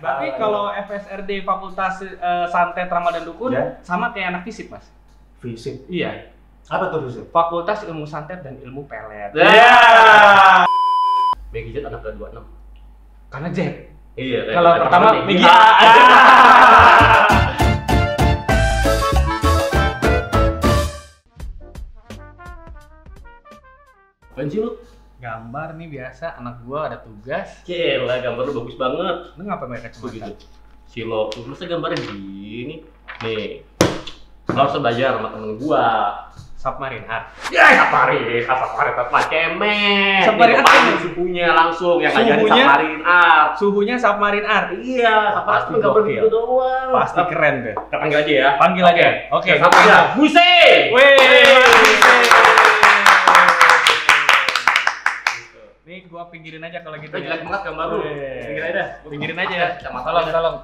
Tapi Ah, kalau FSRD Fakultas eh, Santet Ramadan Dukun Ya. sama kayak anak fisip, Mas. Fisik. Iya. Apa tuh fisik? Fakultas Ilmu Santet dan Ilmu Pelet. Ya. Meggy Jet anak ke-26. Karena Jet. Iya, Kalau pertama. Megi. Ah. Apaan sih lu? Gambar nih biasa anak gua ada tugas. Gila, gambar lu bagus banget. Lu ngapa pakai Begitu. kacamata? Silo, tuh masa gambarnya gini. Nih. Lo harus belajar sama temen gua. Submarine Art. Ya, apa cemen. Submarine art depan cemen? suhunya langsung yang ngajarin saparin art. Suhunya Submarine Art. Iya, Pasti cuma gambar gitu doang. Pasti keren deh. Kita panggil aja ya. Panggil aja. Oke. Satu aja. Buse. Weh. Nih gua pinggirin aja kalau gitu. Udah jelek banget gambar lu. Weh. Pinggirin aja. Pinggirin aja. Tolong, tolong.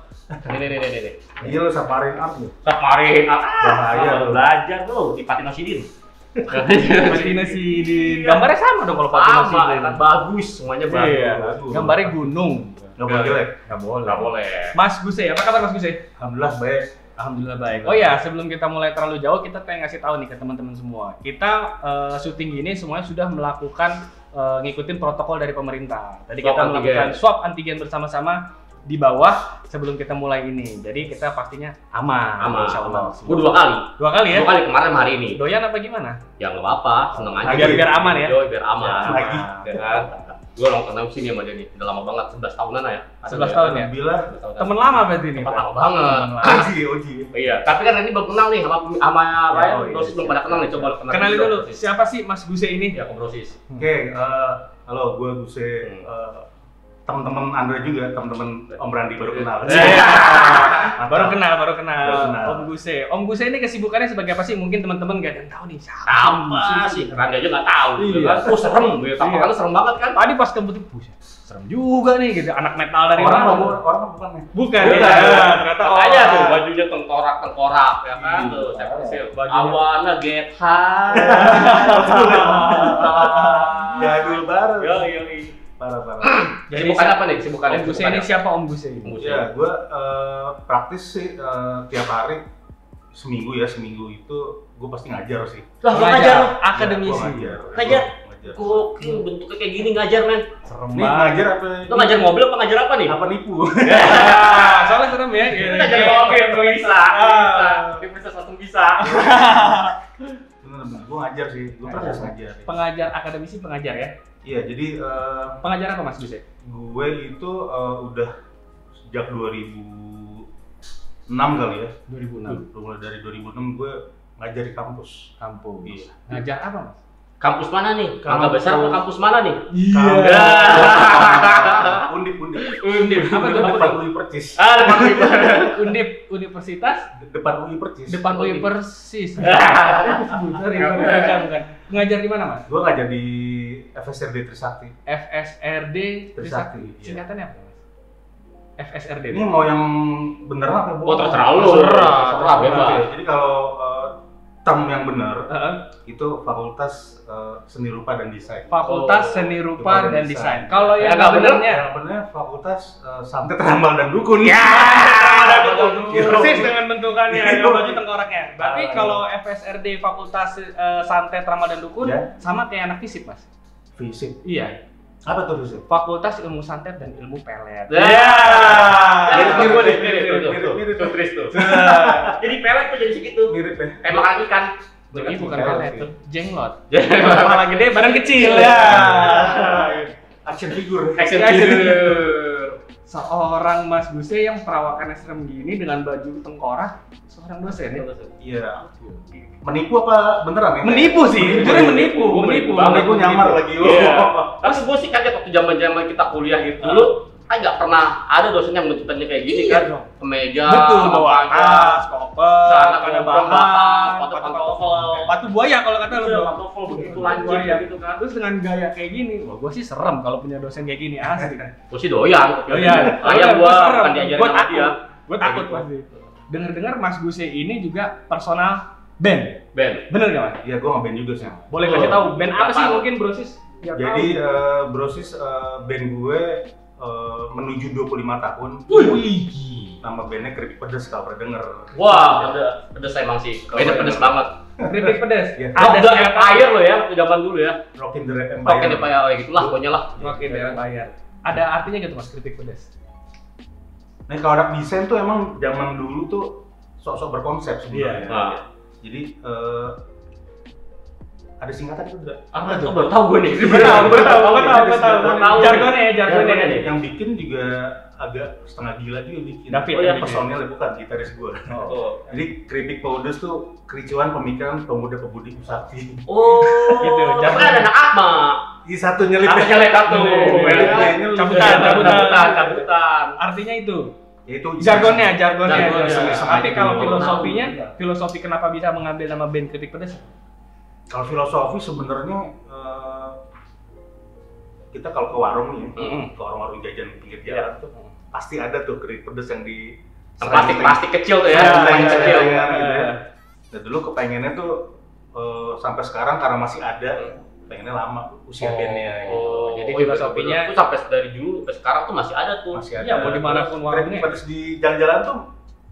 Nih, nih, nih, nih, nih. Iya lu saparin art lu. Saparin art. Bahaya Ah, lu. belajar lu di Patino Sidin. Patina Sidin. Gambarnya sama dong kalau Patina Sama, Sidin. kan bagus, semuanya bagus. Iya. bagus. Gambarnya gunung. Nggak boleh jelek. Nggak boleh. Nggak boleh. Mas Guse, apa kabar Mas Guse? Alhamdulillah baik. Alhamdulillah baik. Oh ya, sebelum kita mulai terlalu jauh, kita pengen ngasih tahu nih ke teman-teman semua. Kita eh, syuting gini semuanya sudah melakukan eh, ngikutin protokol dari pemerintah. Tadi Swab kita antigen. melakukan swab antigen bersama-sama di bawah sebelum kita mulai ini. Jadi kita pastinya aman. Aman. Insya Allah. Gua dua kali. Dua kali ya? Dua kali kemarin hari ini. Doyan apa gimana? Ya nggak apa-apa, seneng aja. Biar- biar aman ya? Yo, biar aman. Biar Lagi. Ya kan? Gue long term sini sama dia nih, udah lama banget, 11 tahunan lah ya. Ada 11 dia. tahun ya? Alhamdulillah. 11 tahun. Temen lama berarti ini. Lama banget. Lama. Oji, Oji. Iya, tapi kan ini belum kenal nih sama sama Ryan, oh iya, Brosis belum pada kenal nih, coba kenalin Kenalin dulu, siapa sih Mas Guse ini? Ya, ke Brosis. Oke, eh, halo, gue Guse. Teman-teman Andre juga, teman-teman Om Randi baru kenal. Iya. Mantap. Baru kenal, baru kenal. Baru kenal. Om Guse. Om Guse ini kesibukannya sebagai apa sih? Mungkin teman-teman gak ada yang tahu nih. Siapa Apa sih? Randa aja nggak tahu, gitu Iya. kan? Oh serem, gitu. Tampakannya serem banget kan? Tadi pas kebetulan, buset, serem juga nih gitu. Anak metal dari Orang mana? orang kan bukan nih. Bukan, Bukan. ya. Ternyata Makanya tuh bajunya tengkorak tengkorak ya kan Iya. tuh wanna get high. Jadul baru. Yo yo. Parah parah. Jadi siapa- apa nih? Sibukannya Om Guse sibukannya? ini siapa Om Guse ini? Ya, gue eh, praktis sih eh, tiap hari seminggu ya seminggu itu gue pasti ngajar sih. Lah lu ngajar lu? akademisi. Ya, ngajar. Ngajar? Gokil bentuknya kayak gini ngajar men. Serem Ini ngajar apa? Lu ngajar mobil apa ngajar apa nih? Apa nipu? Ah, soalnya serem ya. Itu ngajar mobil tuh bisa. Bisa. Dia bisa langsung bisa. Bener, gue ngajar sih. Gue praktis ngajar. Pengajar akademisi pengajar ya. Iya, jadi eh, Pengajar apa Mas Guse? gue itu eh, udah sejak 2006 kali ya. 2006. Mulai dari 2006 gue ngajar di kampus. Kampus. Iya. Ngajar apa Mas? Kampus mana nih? Kampus- Mangga besar apa kampus mana nih? Iya. Undip, undip. Undip. Apa tuh? Depan UI Percis. Ah, depan Undip. Undip Universitas Depan UI Percis. depan UI Persis. Bukan, bukan. Pengajar di mana Mas? Gue ngajar di FSRD Trisakti. FSRD Trisakti, iya. Singkatannya apa? FSRD. Ini mau yang beneran apa Oh, terserah lu. Terserah. Terserah bebas. Jadi kalau eh, term yang benar Heeh. itu Fakultas eh, Seni Rupa dan Desain. Fakultas Oh, Seni Rupa Rupa dan dan Desain. Desain. Kalau yang Ya, nggak bener. benernya Yang benar Fakultas eh, Santet dan Dukun. Ya, ada dukun. persis dengan bentukannya, yang baju tengkoraknya. Berarti Ah. kalau FSRD Fakultas eh, Santet Ramadan Dukun Ya. sama kayak anak fisip, Mas. Fisik. Iya. Apa tuh fisik? Fakultas Ilmu Santet dan Ilmu Pelet. Ya. Mirip, Mirip, mirip, mirip, mirip, mirip, mirip, mirip. Tuh. Jadi pelet tuh jadi segitu. Mirip ya. Kayak makan ikan. Ini bukan Pelet tuh jenglot. Jenglot. Kepala gede, badan kecil. Ya. Ya. Action figure. Action figure. Seorang Mas Guse yang perawakannya serem gini dengan baju tengkorak, seorang dosen ya. Iya. Menipu apa beneran ya? Menipu sih, jujurnya menipu, menipu. Menipu nyamar lagi lu. Iya. Tapi gue sih kaget waktu zaman zaman kita kuliah gitu dulu kan nggak pernah ada dosen yang bentukannya kayak gini Iya kan dong. kemeja Betul, bawa tas, koper, Celana ada bahan, batu pantofel. batu buaya kalau kata lu. Iya, pantofel begitu lancip buaya. gitu kan Terus dengan gaya kayak gini, wah gua sih serem kalau punya dosen kayak gini asli. gue sih doyan Oh kayak gue serem. akan diajarin Gua sama takut. dia Gua takut Kayak pasti. Dengar-dengar Mas Guse ini juga personal band. Ben Bener gak, Mas? Iya, gua ngeband juga sih. Boleh Oh. kasih tahu band apa sih mungkin Brosis? Biar Jadi eh, Brosis eh, band gue eh, menuju 25 tahun. Wih. Nama bandnya Keripik Pedes kalau pernah denger. Wah, pedes, pedes emang sih. Kayaknya pedes banget. Keripik pedes. Iya. Ada Ada the. Empire lo ya, waktu zaman dulu ya. Rockin' the Empire. Rocket Empire ya gitulah pokoknya lah. Oke, daerah bayar. Ada artinya gitu mas keripik pedes. Nah kalau anak desain tuh emang zaman dulu tuh sok-sok berkonsep sebenarnya. Iya. Nah. Jadi eh, ada singkatan itu enggak? Apa tuh? Baru tahu gue nih. Baru tahu, baru tahu, baru tahu, baru tahu. Jargonnya ya, jargonnya. Jargonnya nih. Yang bikin juga agak setengah gila juga bikin. David, oh ya personil bukan gitaris gue. Oh. Jadi keripik powders tuh kericuan pemikiran pemuda-pemudi Usakti. Oh, Gitu, tapi jangan- ada anak Akma. Di satu nyelip. Satu. Nyelip, Ya. nyelip. Cabutan, cabutan. cabutan. Artinya itu. Ya, itu Jargonnya, jargonnya. Jargonnya. Tapi kalau filosofinya, tahu. filosofi kenapa bisa mengambil nama band keripik pedes? Kalau filosofi sebenarnya eh, kita kalau ke warung nih, ya, Mm-mm. ke warung-warung jajan pinggir Iya. jalan tuh pasti ada tuh keripik pedes yang di plastik plastik kecil tuh ya, Iya, plastik iya, kecil. iya. gitu ya. Dan dulu kepengennya tuh eh, sampai sekarang karena masih ada, pengennya lama usia Oh. bandnya. Gitu. Oh, Jadi iya, filosofinya-. Itu sampai dari dulu sampai sekarang tuh masih ada tuh. Masih ada. Iya, mau di mana pun warungnya. pedes di jalan-jalan tuh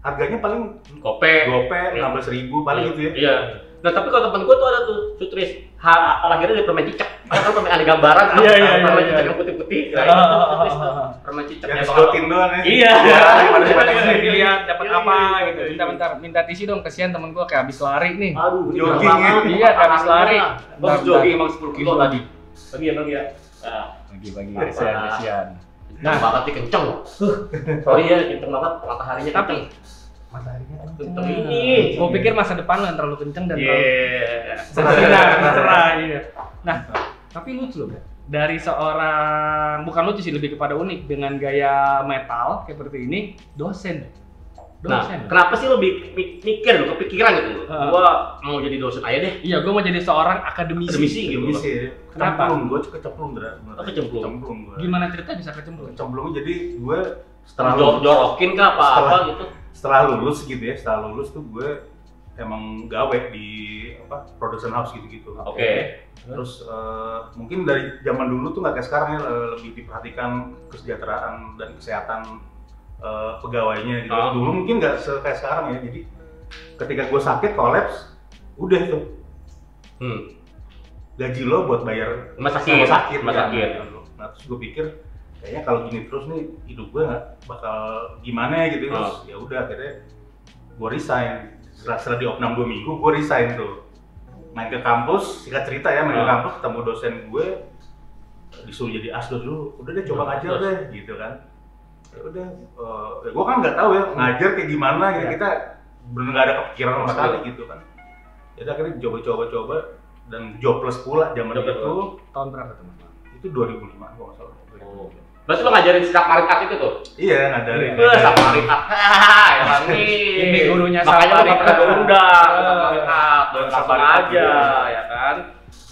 harganya paling Gope. gope Iya. enam belas ribu paling gitu ya. Iya. Nah tapi kalau temen gue tuh ada tuh sutris ha, lahirnya dari permen cicak. Kan permen ada gambaran Iya, iya, iya, permen iya. cicak yang putih-putih. Nah, Ah, itu ah, ah, sutris tuh. ah. Permen cicak Yang disedotin doang ya. Iya. Pada Coba pada dilihat dapat Iya, apa iya, iya, gitu. iya. Bentar bentar minta tisu dong kesian temen gua kayak habis lari nih. Aduh, Jogging berat ya. Iya, habis lari. Bos jogging emang 10 kilo tadi. Bagi ya, bagi ya. Nah, Bagi-bagi Apa? kesian kesian. nah, banget kenceng. Sorry ya, kenceng banget mataharinya Tapi. Mataharinya Kenceng ini. Gua pikir masa depan lo yang terlalu kenceng dan terlalu Iya. cerah, cerah gitu. Nah, tapi lucu loh, Bro. Dari seorang bukan lucu sih lebih kepada unik dengan gaya metal kayak seperti ini, dosen. Nah, Dosen. kenapa sih lo mikir lo kepikiran gitu? Heeh. Gua mau jadi dosen aja deh. Iya, gua mau jadi seorang akademisi. Akademisi gitu. Sih Kenapa? kecemplung, gue kecemplung Dra. Oh, kecemplung. Kecemplung gue. Gimana cerita bisa kecemplung? Kecemplung jadi gue setelah jorokin kah apa apa gitu? Setelah lulus gitu ya, setelah lulus tuh gue emang gawe di apa production house gitu-gitu. Oke. Terus eh, mungkin dari zaman dulu tuh nggak kayak sekarang ya eh, lebih diperhatikan kesejahteraan dan kesehatan eh, pegawainya gitu. Ah. Dulu mungkin nggak se- kayak sekarang ya. Jadi ketika gue sakit kolaps, udah tuh Hmm. gaji lo buat bayar Rumah sakit. rumah sakit. Rumah ya. sakit. Nah terus gue pikir kayaknya kalau gini terus nih hidup gue nggak bakal gimana ya gitu. Terus Ah. ya udah akhirnya gue resign. Setelah, setelah di opnam dua minggu gue resign tuh. Main ke kampus, singkat cerita ya main ke Ah. kampus ketemu dosen gue disuruh jadi asdos dulu. Udah deh coba Ah, ngajar deh gitu kan. Ya udah, eh, ya gue kan nggak tahu ya ngajar kayak gimana gitu Ya. kita bener nggak ada kepikiran sama sekali gitu kan. Jadi akhirnya coba-coba-coba dan jobless pula zaman Jobless itu Tahun berapa? Mas? itu 2005 kalau nggak salah. Oh. Berarti lo ngajarin sikap marik art itu tuh? Iya ngajarin. Eh, sikap marik art. Hahaha, emang nih. Ini gurunya Makanya lo pernah marik art. Lo langsung aja, ya kan?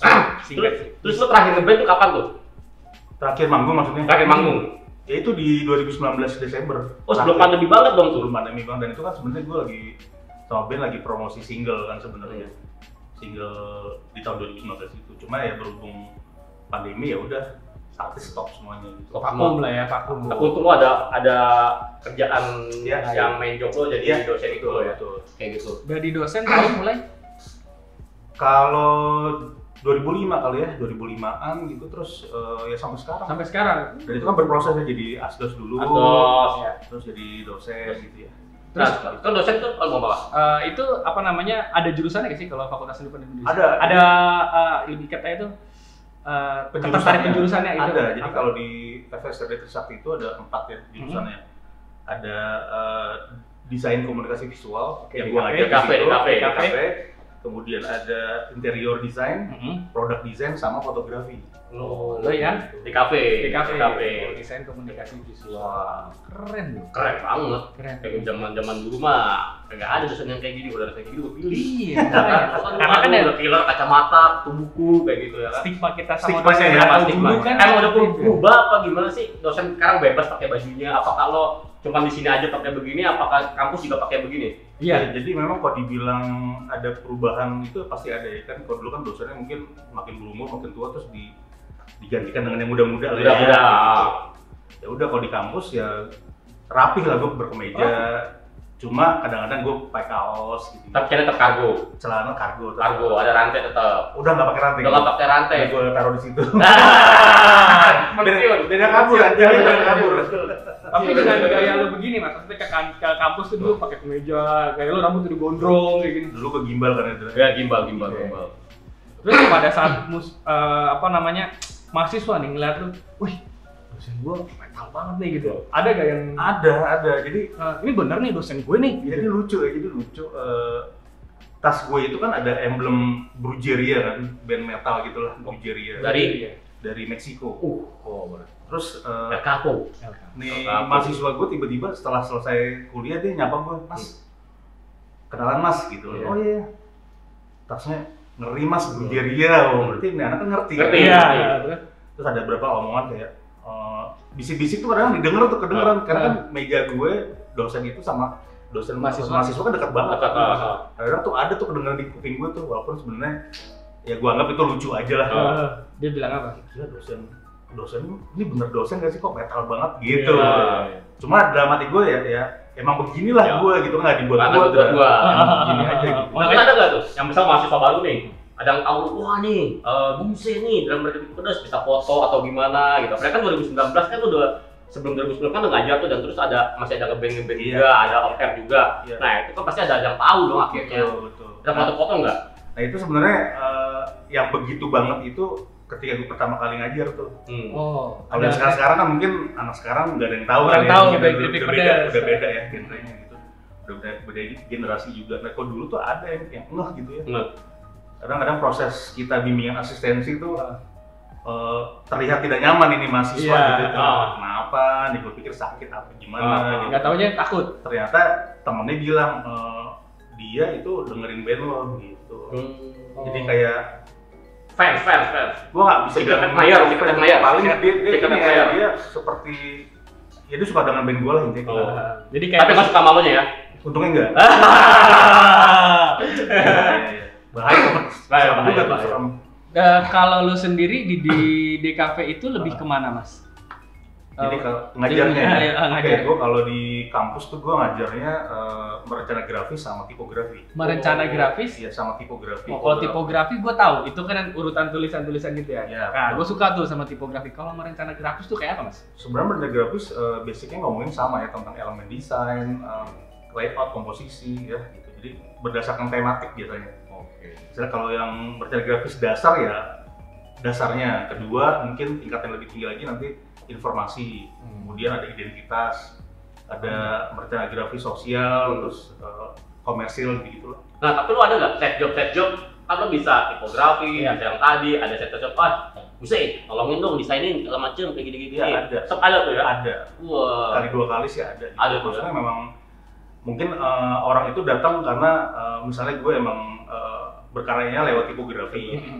Singkat Terus, sih. terus lo terakhir ngeband tuh kapan tuh? Terakhir manggung maksudnya? Terakhir manggung? Ya itu di 2019 Desember. Oh sebelum Terakhir. pandemi banget dong tuh? Sebelum pandemi bang dan itu kan sebenarnya gue lagi sama band lagi promosi single kan sebenarnya. Single di tahun 2019 itu. Cuma ya berhubung pandemi ya udah artis stop semuanya gitu. Stop. Vakum lah ya, vakum. Tapi untung lo ada ada kerjaan Iya, yang main job lo jadi Iya, dosen itu ya? betul. Kayak gitu. Dari dosen tahun mulai Kalau 2005 kali ya, 2005-an gitu terus eh, ya sampai sekarang. sampai sekarang. Dan itu kan berproses ya jadi asdos dulu, Atau Ya. terus jadi dosen gitu ya. Nah, kan dosen tuh kalau mau apa? Eh, itu apa namanya ada jurusannya nggak sih kalau Fakultas Seni Pendidikan Indonesia? Ada. Ada uh, lebih katanya itu uh, ketertarik penjurusannya itu. Ada. Jadi Apa? kalau di FSRD Trisakti itu ada empat ya jurusannya. Ada eh, desain komunikasi visual Oke, yang di gua kafe, ngajar kafe, di di kafe, di di kafe. kafe. Kemudian ada interior design, Mhm. product design sama fotografi. Oh, lo ya Di kafe. di kafe, kafe. desain komunikasi visual. Keren loh. Keren banget. Keren. Kayak zaman zaman dulu mah kagak ada dosen yang kayak gini, udah kayak gini gue pilih. Iya, Ya kan? Lo kan karena kan ya killer kacamata, tuh buku kayak gitu ya kan. stigma kita sama Stigma dosen ya, stigma. kan Emang udah itu. berubah apa gimana sih? Dosen sekarang bebas pakai bajunya. Apakah lo cuma di sini aja pakai begini? Apakah kampus juga pakai begini? Iya. Ya, jadi memang kalau dibilang ada perubahan itu pasti ada ya kan. Kalau dulu kan dosennya mungkin makin berumur, makin tua terus di, digantikan dengan yang muda-muda ya. Muda-muda. gitu. ya udah kalau di kampus ya rapih lah gue berkemeja cuma kadang-kadang gue pakai kaos gitu Tapi kayaknya tetap kargo. celana kargo tetap. Kargo, ada rantai tetap. udah nggak pakai rantai Udah nggak pakai rantai. gue taruh di situ Pensiun. beda kabur beda kabur Tapi dengan gaya lu begini mas, maksudnya ke, kan- ke kampus tuh dulu pakai kemeja, kayak lu rambut udah gondrong kayak gini. dulu ke gimbal kan itu Ya gimbal, gimbal, Oke. gimbal. Terus pada saat mus, eh, apa namanya mahasiswa nih ngeliat lu, wih dosen gua metal banget nih gitu. Ada gak yang ada ada jadi "Eh, ini bener nih dosen gue nih? jadi Gitu. lucu ya jadi lucu Eh, tas gue itu kan ada emblem Brujeria kan band metal gitulah Brujeria Dari? Dari Meksiko Uh, oh, bener. terus eh, El Capo. nih Apa? mahasiswa gue tiba-tiba setelah selesai kuliah dia nyapa gue mas kenalan mas gitu Iya. oh iya tasnya ngeri mas Brujeria oh berarti ini anak kan ngerti kan? Ngerti. Iya. Iya. terus? terus ada beberapa omongan kayak eh, bisik-bisik tuh kadang didengar tuh kedengeran karena kan meja gue dosen itu sama dosen Mahasiswa. mahasiswa, kan dekat banget Dekat, ah, ah. kadang tuh ada tuh kedengeran di kuping gue tuh walaupun sebenarnya ya gue anggap itu lucu aja lah Eh, dia bilang apa? Gila dosen dosen ini bener dosen gak sih kok metal banget gitu Iya. cuma dalam hati gue ya ya emang beginilah Ya. gue gitu nggak dibuat Nggak gue dibuat gua. gini aja gitu Nah, kan ada nggak tuh? Yang misal mahasiswa baru nih, ada yang tahu, wah nih, uh, Bungse nih, dalam mereka pedas bisa foto atau gimana gitu. Mereka kan 2019 kan udah sebelum 2019 kan udah ngajar tuh dan terus ada masih ada ngeband ngeband Iya. juga, ada off air juga. Iya. Nah itu kan pasti ada yang tahu dong akhirnya. betul betul Ada foto-foto nggak? Nah itu sebenarnya eh, yang begitu banget itu ketika gue pertama kali ngajar tuh Hmm. Oh, Kalau yang sekarang-sekarang kan mungkin anak sekarang nggak ada yang tahu Nggak kan ya. tahu, band udah, beda, udah beda ya genrenya gitu. Udah beda, beda generasi juga. Nah, kalau dulu tuh ada yang yang ngeh gitu ya. Ngeh. Kadang-kadang proses kita bimbingan asistensi tuh eh, terlihat tidak nyaman ini mahasiswa Iya. gitu. Ah. Kenapa? Nih gue pikir sakit apa gimana Ah, gitu. nggak taunya takut. Ternyata temennya bilang eh, dia itu dengerin band lo gitu. Hmm. Jadi Oh. kayak Fans, fans, fans. gua nggak bisa bilang admirer, secret admirer. paling dia dia, ya, admirer. dia seperti ya dia suka dengan band gua lah intinya Oh. Jadi kayak Tapi nggak suka malunya ya? untungnya enggak. Iya, iya, iya. bahaya banget Bahaya, bahaya. Eh, kalau lu sendiri di di DKV itu lebih ke mana mas? Jadi Eh, kalau ngajarnya Iya, ya, Oke, ngajar. gua kalau di kampus tuh gua ngajarnya eh, merencana grafis sama tipografi merencana grafis. iya sama tipografi Oh, kalau tipografi gue tahu itu kan urutan tulisan-tulisan gitu ya. Iya, nah, gue suka tuh sama tipografi. Kalau merencana grafis tuh kayak apa mas? sebenarnya merencana grafis eh, basicnya ngomongin sama ya tentang elemen desain eh, layout komposisi ya gitu jadi berdasarkan tematik biasanya Oke. Misalnya kalau yang merencana grafis dasar ya dasarnya, kedua mungkin tingkat yang lebih tinggi lagi nanti informasi, kemudian ada identitas, ada merencana grafis sosial, terus eh, komersil gitu loh. Nah, tapi lu ada nggak set job set job? Kan lu bisa tipografi, Iya. bisa yang tadi, ada set job ah, bisa eh, tolongin dong desainin segala macem kayak gini-gini. Iya, ada. Tetap ada tuh ya. Ada Wah. kali dua kali sih ada. Gitu. Ada tuh Maksudnya memang mungkin eh, orang itu datang karena eh, misalnya gue emang eh, berkaryanya lewat tipografi Hmm.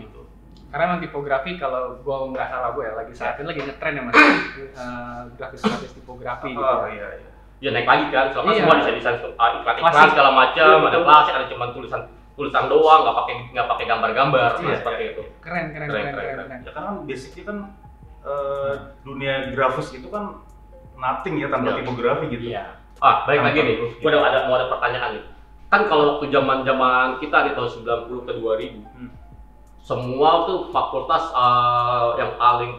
Karena emang tipografi kalau gue nggak salah gue ya lagi saat ini lagi ngetren ya mas. Eh, grafis-grafis tipografi gitu. Oh iya iya. Ya naik lagi kan, soalnya Iya. semua desain desain iklan iklan Klasik. segala macam, Iya, ada klasik, ada cuma tulisan tulisan doang, nggak pakai nggak pakai gambar-gambar, Iya, nah, seperti iya. itu. Keren, keren, Keren, keren, keren, keren. Ya karena basicnya kan eh, dunia grafis itu kan nothing ya tanpa Iya. tipografi gitu. Iya. Ah, baik Tanpa lagi nih, gua ada, ada mau ada pertanyaan nih. Kan kalau waktu zaman-zaman kita di tahun 90 ke 2000, Hmm. Semua tuh fakultas eh, yang paling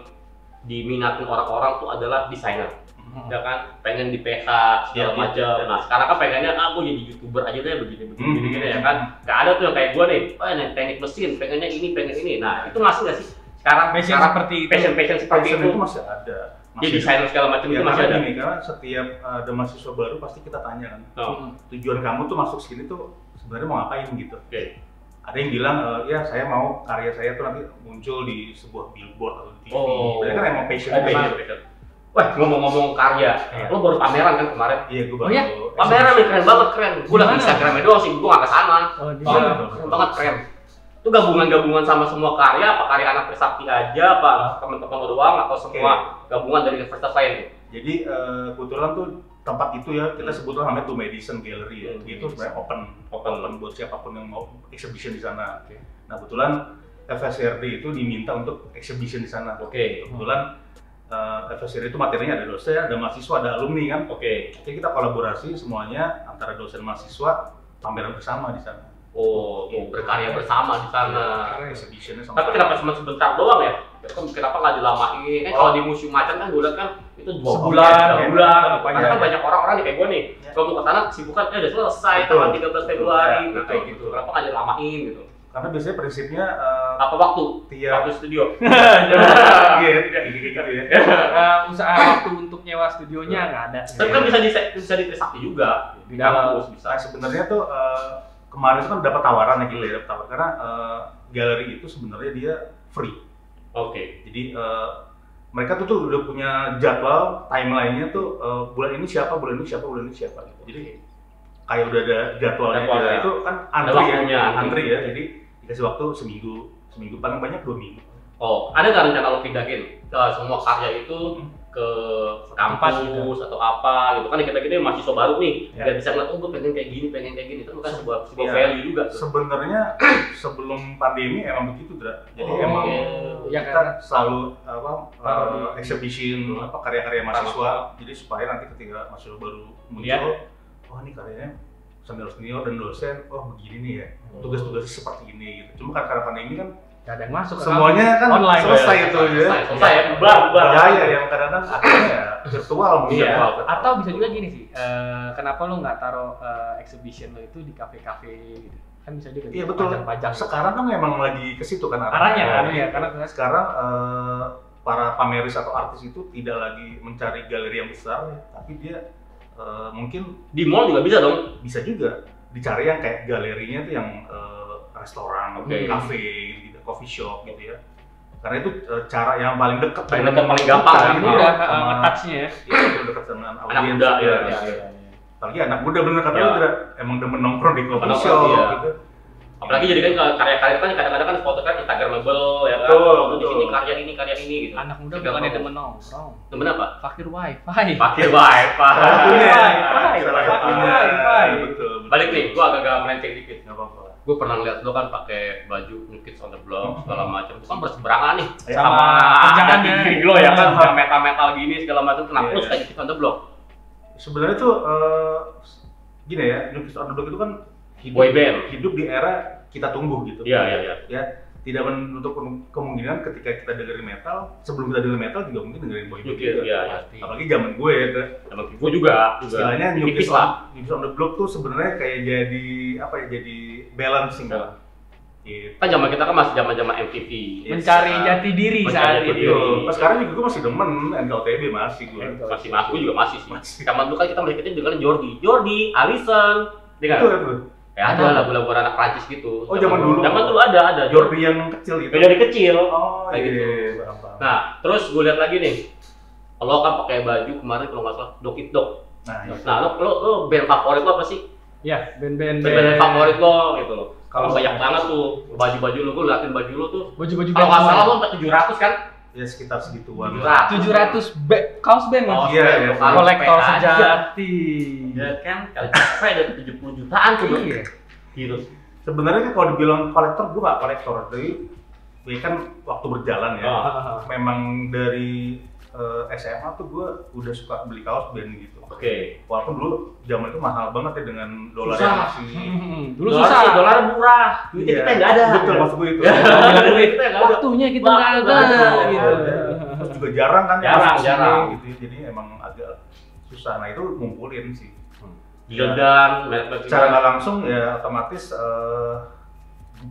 diminatin orang-orang tuh adalah desainer. Hmm. Ya kan, pengen di PH segala Iya, iya, macam. iya. Nah, sekarang kan pengennya ah jadi youtuber aja deh begini begini Hmm, begini hmm, ya hmm. kan. Gak ada tuh yang kayak gua nih, oh ini teknik mesin, pengennya ini, pengen ini. Nah, itu masih nggak sih? Sekarang Passion sekarang seperti itu. passion passion seperti Passion itu. itu masih ada. Dia desainer segala macam Ya, itu masih karena ada. gini, karena setiap ada mahasiswa baru pasti kita tanya kan, Oh, tujuan kamu tuh masuk sini tuh sebenarnya mau ngapain gitu. Oke. Ada yang bilang, e, ya saya mau karya saya tuh nanti muncul di sebuah billboard atau di TV. Oh. Berarti kan emang passion Oh, passion. Wah, ngomong-ngomong karya, Iya. lo baru pameran kan kemarin? Iya, gue Oh baru. ya? Pameran nih keren banget keren. Gue liat Gimana? Instagramnya doang sih, gue gak ke sana. Oh, di Oh, sana. keren banget keren. Itu gabungan-gabungan sama semua karya, apa karya anak Trisakti aja, apa teman-teman lo doang, atau semua gabungan dari universitas lain? Jadi eh, kebetulan tuh tempat itu ya kita Hmm. sebutlah namanya Two Madison Gallery ya. Hmm. Itu sebenarnya open, Open. open buat siapa pun yang mau exhibition di sana. Oke. Nah kebetulan FSRD itu diminta untuk exhibition di sana. Oke. Kebetulan uh, advisory itu materinya ada dosen, ada mahasiswa, ada alumni kan. Oke. Jadi kita kolaborasi semuanya antara dosen mahasiswa pameran bersama di sana. Oh, oh, berkarya bersama di sana. Karena exhibitionnya sama. Tapi kenapa cuma sebentar doang ya? Kan Kenapa nggak dilamain? Kan Oh. kalau di museum macan kan gue liat kan itu dua Sebulan, bulan, ya. bulan. Iya. Karena kan banyak orang-orang nih kayak gue nih. Ya. Kalau mau ke sana kesibukan, eh udah selesai Betul. tanggal 13 Februari, Betul. nah, kayak gitu. Kenapa nggak dilamain gitu? Karena biasanya prinsipnya uh, Apa waktu? tiap Waktu studio. iya kayak gitu ya. Usaha waktu untuk nyewa studionya nggak ada. Tapi kan bisa di bisa di Trisakti juga. Di Dalam- kampus bisa. Nah sebenarnya tuh kemarin itu kan dapat tawaran ya gitu ya, dapat tawaran karena eh, galeri itu sebenarnya dia free. Oke. Jadi eh, mereka tuh tuh udah punya jadwal timelinenya tuh eh, bulan ini siapa, bulan ini siapa, bulan ini siapa. Gitu. Jadi kayak udah ada jadwalnya Jadwalnya. gitu. itu kan antri ya, waktunya, antri. antri ya. Jadi dikasih waktu seminggu, seminggu paling banyak dua minggu. Oh, ada nggak rencana lo pindahin ke semua karya itu Hmm. Ke kampus atau apa gitu kan kita kita mahasiswa baru nih Ya. biar bisa ngeliat oh gue pengen kayak gini pengen kayak gini itu kan sebuah sebuah Iya. value juga tuh. Sebenarnya sebelum pandemi emang begitu, Dra. Jadi Oh, emang ya kita karena- selalu apa eh, exhibition apa karya-karya mahasiswa. Jadi supaya nanti ketika mahasiswa baru muncul, Iya. oh ini karyanya senior senior dan dosen, oh begini nih ya. Hmm. Tugas-tugasnya seperti ini gitu. Cuma kan karena pandemi kan Nggak ada yang masuk. semuanya kan Online. selesai itu ya. selesai ya bubar bubar Bahaya yang kadang-kadang akhirnya ya virtual mungkin. Iya. ya. Atau bisa juga gini sih, eh, kenapa lo nggak taruh eh, exhibition lo itu di kafe-kafe gitu? Kan bisa juga Iya betul. pajang-pajang. Sekarang kan memang lagi ke situ kan Arahnya kan, Iya. iya, karena Karena sekarang eh, para pameris atau artis itu tidak lagi mencari galeri yang besar, tapi dia eh, mungkin di mall juga bisa dong bisa juga dicari yang kayak galerinya tuh yang eh, restoran, kafe, gitu, coffee shop gitu ya. Karena itu eh, cara yang paling dekat Paling dekat, paling gampang kan? sama- uh, touch-nya ya. Iya, betul dekat dengan Anak audiens muda, iya, gitu. iya, Apalagi anak muda bener kata Iya. lu Dra. emang demen nongkrong di coffee shop iya. gitu. apalagi jadi kan karya-karya kan kadang-kadang kan foto kan instagramable ya kan Betul, foto di betul. sini karya ini karya ini gitu Anak muda bukannya ngomong. demen nongkrong. temen apa Fakir wifi. pakai wifi satunya, Wifi, salah wifi. Betul, betul. balik nih gua agak-agak melenceng dikit Nggak apa-apa. Gue pernah ngeliat lo kan pakai baju New Kids on the Block segala macam itu kan berseberangan nih Sama kerjaannya. diri lo ya kan yang metal metal gini segala macam kenapa Iya, lo iya. suka New Kids on the Block Sebenarnya tuh eh, gini ya, New Kids on the Block itu kan hidup, Boy band. hidup di era kita tumbuh gitu. iya iya iya Ya, tidak menutup kemungkinan ketika kita dengerin metal, sebelum kita dengerin metal juga mungkin dengerin boy band juga. iya iya Apalagi zaman gue ya, Dra. emang gue juga juga istilahnya New Kids lah on, New Kids on the Block tuh sebenarnya kayak jadi apa ya, jadi balancing Iya. lah. Gitu. kan zaman kita kan masih zaman zaman MTV Iya. Mencari jati diri Mencari saat itu. Pas sekarang juga gue masih demen NKTB masih gue. masih masih gue juga masih sih Masih. zaman dulu kan kita melihatnya dengan Jordi Jordi Alison dengan Itu itu. Ya ada lagu-lagu anak Prancis gitu Oh, zaman dulu. zaman dulu ada ada Jordi yang kecil gitu. Jordi kecil Oh, Kayak iya. gitu. paham, paham. Nah, terus gue lihat lagi nih. Lo kan pakai baju kemarin kalau nggak salah Dok It Dok. Nah, itu. Nah, lo, lo, lo band favorit lo apa sih? Ya, band-band Band, favorit lo gitu loh. Kalau Kalau- banyak banget tuh baju-baju lo, gue liatin baju lo tuh. baju-baju Kalau nggak salah lo 700 kan? Ya sekitar segituan. 700. 700 ba- kaos band Kaos Mas. Iya, iya. kalau kolektor sejati. Ya kan, kali cepet ada 70 jutaan tuh. Iya. Gitu. Sebenarnya kan kalau dibilang kolektor, gue gak kolektor. Jadi, ya kan waktu berjalan ya. Ah. Memang dari eh, SMA tuh gue udah suka beli kaos band gitu. Oke. Walaupun dulu zaman itu mahal banget ya dengan dolar Susah. yang masih Hmm, Dulu Dolar susah. dolar murah. Duitnya Iya. kita nggak ada. Betul maksud gue itu. Waktunya kita nggak Waktu ada gitu. Terus juga jarang kan Jarang, jarang. gitu. Jadi emang agak susah. Nah itu ngumpulin sih. Gildan, merek-merek Secara nggak langsung ya otomatis eh,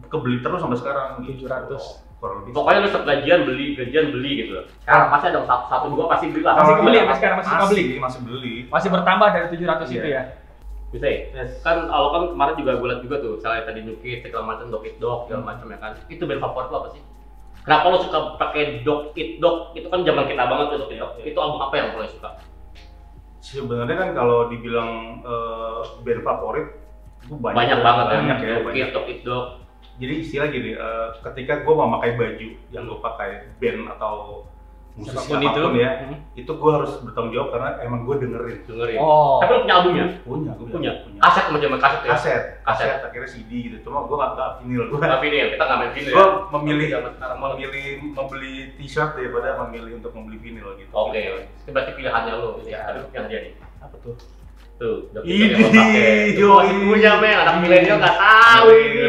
kebeli terus sampai sekarang. gitu. 700. Kurang lebih. Pokoknya lu setiap gajian beli, gajian beli gitu. Sekarang pasti ada satu, satu dua pasti beli lah. Masih beli sampai sekarang, masih suka beli? Masih beli. Masih bertambah dari 700 itu Iya. ya. Bisa ya? Kan kalau kan kemarin juga gue liat juga tuh, misalnya tadi Nukit, segala macam Dog It Dog, segala macam ya kan. Itu band favorit lo apa sih? Kenapa lo suka pakai Dog It Dog? Itu kan zaman kita banget tuh Dog It Dog. Itu album apa yang lo suka? Sebenarnya kan kalau dibilang eh, band favorit itu banyak, Banyak, banget ya. banyak ya banyak. It, Dog It Dog. Jadi istilah gini, eh, ketika gue mau pakai baju yang gue pakai band atau musisi Siapa pun itu. apa pun ya Hmm. itu gue harus bertanggung jawab karena emang gue dengerin dengerin. Oh. Tapi lu punya albumnya? punya gue Punya. Kaset sama zaman kaset ya? kaset Kaset. kaset akhirnya CD gitu cuma gue gak, gak vinyl gue Tapi ini kita nggak main vinyl ya. gue memilih sekarang malah. memilih membeli t-shirt daripada memilih untuk membeli vinyl gitu Oke, itu berarti pilihannya lu. Ya, ada pilihan dia nih. apa tuh Tuh, udah Idih, yang lo pakai. Tuh, masih punya men, anak milenial nggak tahu ini.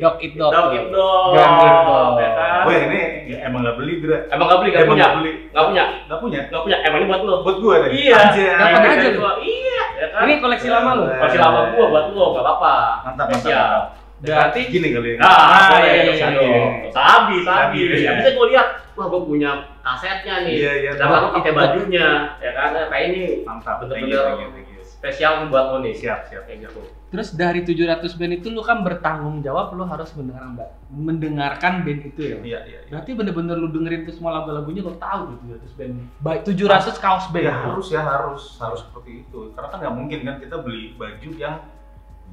Dog it dog. Dog it dog. Dog it. Ya kan? gue ini emang gak beli Dra Emang nggak beli, nggak punya, nggak punya, gak punya nggak punya. Emang ini buat lo. buat gue deh Iya. Dapat aja gua. Iya, ya kan? Ini koleksi lama lu. Iya. Masih lama gua buat lo, nggak apa-apa. mantap mantap Spesial. mantap. Berarti gini kali ya Nah, Ah, boleh, iya, iya, bisa iya, iya. Sabi, sabi. Ya, iya. bisa gue lihat, wah gue punya kasetnya nih. Iya, iya. Dan lalu pakai bajunya, ya kan? Kayak ini mantap bener-bener spesial buat lo nih. siap siap Kayak gitu. Terus dari 700 band itu lu kan bertanggung jawab lu harus mendengarkan mendengarkan band itu ya. iya iya iya. Berarti bener-bener lu dengerin tuh semua lagu-lagunya lu tahu tuh 700 band. Baik 700 kaos band. ya harus ya harus harus seperti itu karena kan nggak mungkin kan kita beli baju yang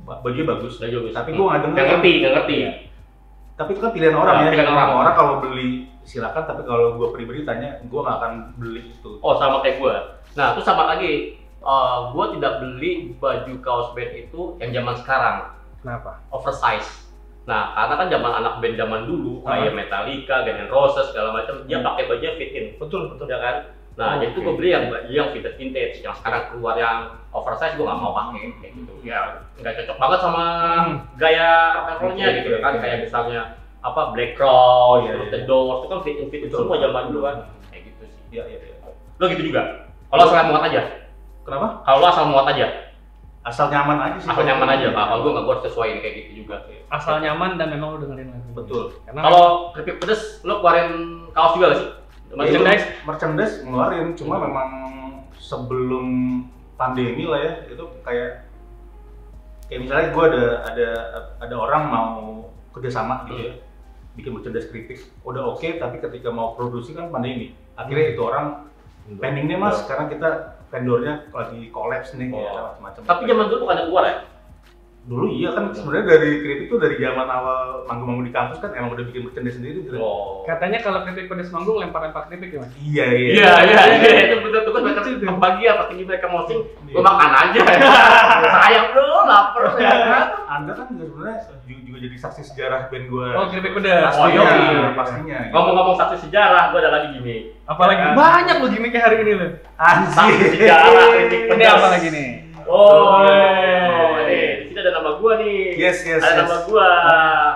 ba- bajunya bagus Udah bagus. tapi gue nggak denger Nggak ngerti, nggak ngerti. Iya. tapi itu kan pilihan orang Nah, ya pilihan orang. orang kalau beli silakan tapi kalau gue pribadi tanya gue nggak akan beli itu Oh sama kayak gue. Nah terus sama lagi, uh, gue tidak beli baju kaos band itu yang zaman sekarang, Kenapa? oversize. Nah karena kan zaman anak band zaman dulu kayak Metallica, Guns N' Roses segala macam, dia Hmm. pakai baju fit in, betul betul ya kan? Nah Oh, jadi itu oke. gue beli yang yang vintage vintage, yang sekarang keluar yang oversize gue nggak mau pakai kayak gitu. Ya nggak cocok banget sama Hmm. gaya rock Oke, gitu oke, kan, oke. kayak misalnya apa Black Iya, terus iya. The Doors, itu kan fit in fit in semua zaman dulu kan, kayak gitu sih. iya iya iya Lo gitu juga? Kalau asal muat aja? Kenapa? Kalau lo asal muat aja? asal nyaman aja sih. Asal nyaman aja? Nah, kalau gue nggak gue harus sesuaiin kayak gitu juga. Asal nyaman dan memang lu dengerin lagu. betul. Karena Kalau keripik pedes, lo keluarin kaos juga gak sih? Merchandise? Ya, itu merchandise ngeluarin. Cuma memang sebelum pandemi lah ya itu kayak kayak misalnya gue ada ada ada orang mau kerjasama gitu ya. Bikin merchandise kritik udah oke tapi ketika mau produksi kan pandemi. Akhirnya itu orang pending nih mas. Karena kita vendornya lagi kolaps nih Oh. ya macam-macam Tapi zaman dulu bukannya keluar ya? Dulu iya kan sebenarnya dari kritik tuh dari zaman awal manggung-manggung di kampus kan emang udah bikin merchandise sendiri gitu. Oh. katanya kalau kritik pedes manggung lempar-lempar kritik ya, Mas? iya iya Iya, iya, iya, itu betul tuh kan mereka pembagi apa tinggi mereka mosing, gue Iya. makan aja. Sayang bro, lapar ya kan? Anda kan juga sebenarnya ju- juga jadi saksi sejarah band gue. Oh, keripik pedes. Oh, Pastinya, iya. pastinya. Ngomong-ngomong saksi sejarah, gue ada lagi gini. Apalagi Ya. banyak lu gimmicknya hari ini lu. Anjir. Saksi sejarah kritik Ini pedas. apa lagi nih? Oh, ada nama gua nih. Yes, yes, Ada yes. nama gua,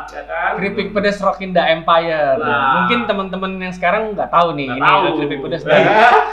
ya kan? Keripik pedes Rockin the Empire. Nah. Mungkin teman-teman yang sekarang nggak tahu nih Nggak ini tahu. keripik pedes. Nah,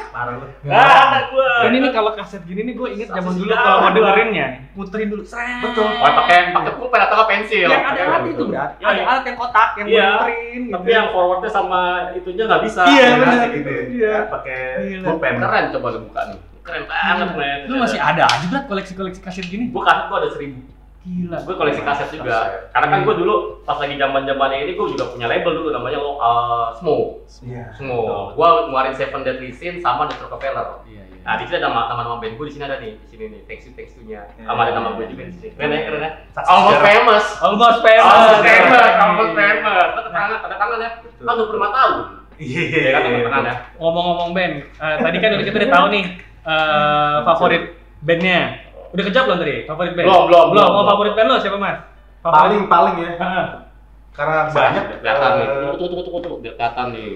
Parah lu. Nah, ada gua. Ini nih kalau kaset gini nih gue inget zaman dulu kalau mau dengerinnya, puterin dulu. Sret. Betul. Oh, pakai pakai pulpen atau pensil? Yang ada alat itu berat. Iya, Ada iya. alat yang kotak yang Iya. mau puterin. Tapi gitu. yang forwardnya sama itunya nggak bisa. Iya, Ya kan? benar. gitu. Iya. Pakai Gila. pulpen. Keren coba lu buka nih. Keren banget, men. Lu masih ada aja berat koleksi-koleksi kaset gini. Gua kaset gua ada seribu. Gila. Gue koleksi kaset juga. Kaset. Karena kan gue dulu pas lagi zaman zamannya ini gue juga punya label dulu namanya lo uh, Smo. Iya. Smo. Gue ngeluarin Seven Deadly Sin sama The Rockefeller. Iya, iya. Nah di sini ada nama- nama-nama band gue di sini ada nih, di sini nih, thanks you thanks you nya, Iya, sama ada iya, nama iya, gue juga iya. di sini. Keren ya, keren ya. Almost famous. Almost famous. Almost famous, almost famous. Tanda tangan, tanda tangan ya. Kan 25 tahun. Iya. Ya kan tanda tangan ya. Ngomong-ngomong band, eh, tadi kan udah kita udah tahu nih eh, favorit bandnya. Udah kejawab belum tadi? Favorit band? Belum, belum, belum. Mau favorit band lo siapa mas? Paling paling ya. Heeh. Karena banyak. Kelihatan nih. eh, Tunggu, tunggu, tunggu, tunggu. Kelihatan nih.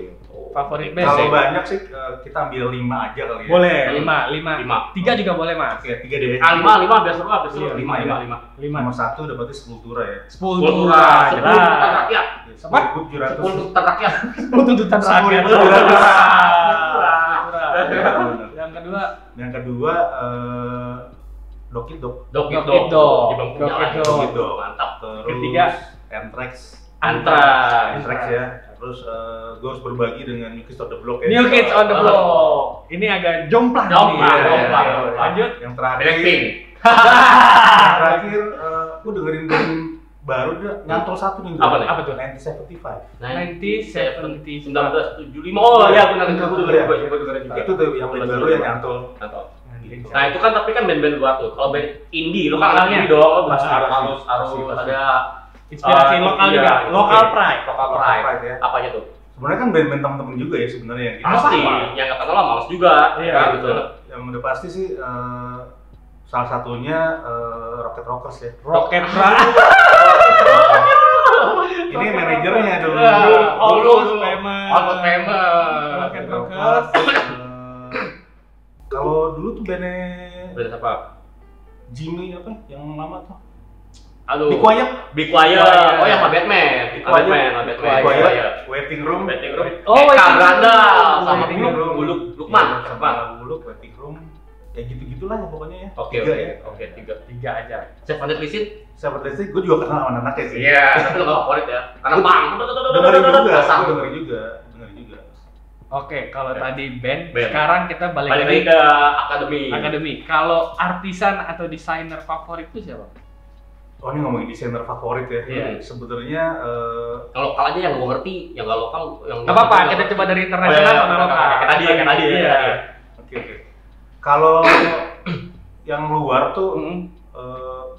Favorit band. Kalau banyak sih eh, kita ambil lima aja kali ya. Boleh, Hmm. lima, lima, Lima. Tiga juga boleh mas. Oke, tiga deh. Ah, lima, lima, biar seru, biar seru. Iya, Lima, lima, lima, ya. lima. Lima. Nomor satu udah berarti Sepultura ya. Sepuluh Sepuluh jelas. sepuluh tuntutan rakyat. Sepuluh tujuh ratus. Sepuluh tuntutan rakyat. Sepuluh tuntutan Sepuluh rakyat. tuntutan rakyat. Sepuluh. Yang kedua, Yang kedua eh Dokit Dok. Dok Dok itu. itu. Di bangku Dok jalan. itu. Dok itu. Mantap. Terus Ketiga. Anthrax. Antrax. Anthrax ya. Terus eh gue harus berbagi dengan New Kids on the Block ya. New Kids on the Block. Ini agak jomplang. nih. Jomplang, Iya, jomplang, iya, iya. jomplang. Lanjut. Yang terakhir. Blackpink. Yang terakhir eh gue dengerin band baru dia nyantol satu nih. Apa nih? Apa tuh? 1975. 1975. 1975. Oh iya benar itu gue dengerin juga, gue dengerin juga. Itu tuh yang baru yang nyantol. Mantap. Nah itu kan tapi kan band-band luar tuh. Kalau band indie, lo kan Lokalnya. indie dong, lo harus harus harus ada Inspirasi eh, lokal iya, juga. iya. Lokal pride. Lokal Local pride. pride, ya. Apa aja tuh? sebenarnya kan band-band teman-teman juga ya sebenarnya yang kita Pasti, yang kata lo males juga. Iya, ya, gitu. Yang udah pasti sih eh, salah satunya eh, Rocket Rockers ya. Rocket Ra. Ini manajernya dulu. Oh, lu, Almost lu. famous. Almost famous. Rocket Rockers. Eh, Kalau dulu tuh bandnya Band apa? Jimmy apa yang lama tuh? Aduh. Be Quiet. Be Quiet. Oh, yang sama Batman. Be Batman, Quiet. sama Be Batman. Be Quiet. Quiet. Waiting Room. Waiting Room. Oh, Eh, Waiting Kang Room. Brandal sama Waiting Buluk, Room. Buluk, Lukman. Iya, Lukman. sama Buluk, Waiting Room. Ya gitu-gitulah ya pokoknya ya. Oke, Tiga oke. ya. Oke, tiga. Tiga aja. Seven Deadly Sin? Saya sih, gue juga kenal sama anak-anaknya sih. Iya, tapi lo gak favorit ya. Karena bang. Dengerin juga, dengerin juga, dengerin juga. Oke, kalau tadi band, Band. sekarang kita balik, Balik lagi ke akademi. akademi. Kalau artisan atau desainer favorit itu siapa? Oh ini ngomongin desainer favorit ya. Iya. Sebenarnya eh, Kalau lokal aja yang gue ngerti, yang gak lokal, yang Gak apa-apa, kita coba dari internasional sama lokal. Kayak tadi, kayak tadi, ya, Iya. oke oke. Kalau yang luar tuh, Mm.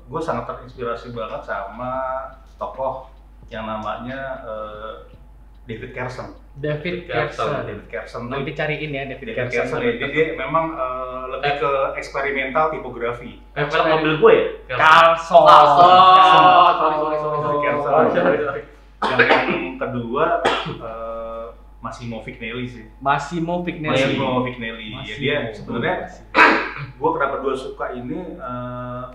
gue sangat terinspirasi banget sama tokoh yang namanya eh, David Carson. David Carson. Carson. David Carson Nanti cariin ya David, David Carson. Carson ya. Jadi dia memang eh, lebih ke eksperimental tipografi. Kayak film mobil gue ya? Carlson. Carlson. Sorry, sorry, sorry, sorry. Carlson. Oh. Yang kedua eh, Massimo Vignelli sih. Massimo Vignelli. Massimo Vignelli. Ya, dia sebenarnya gue kenapa dua suka ini eh,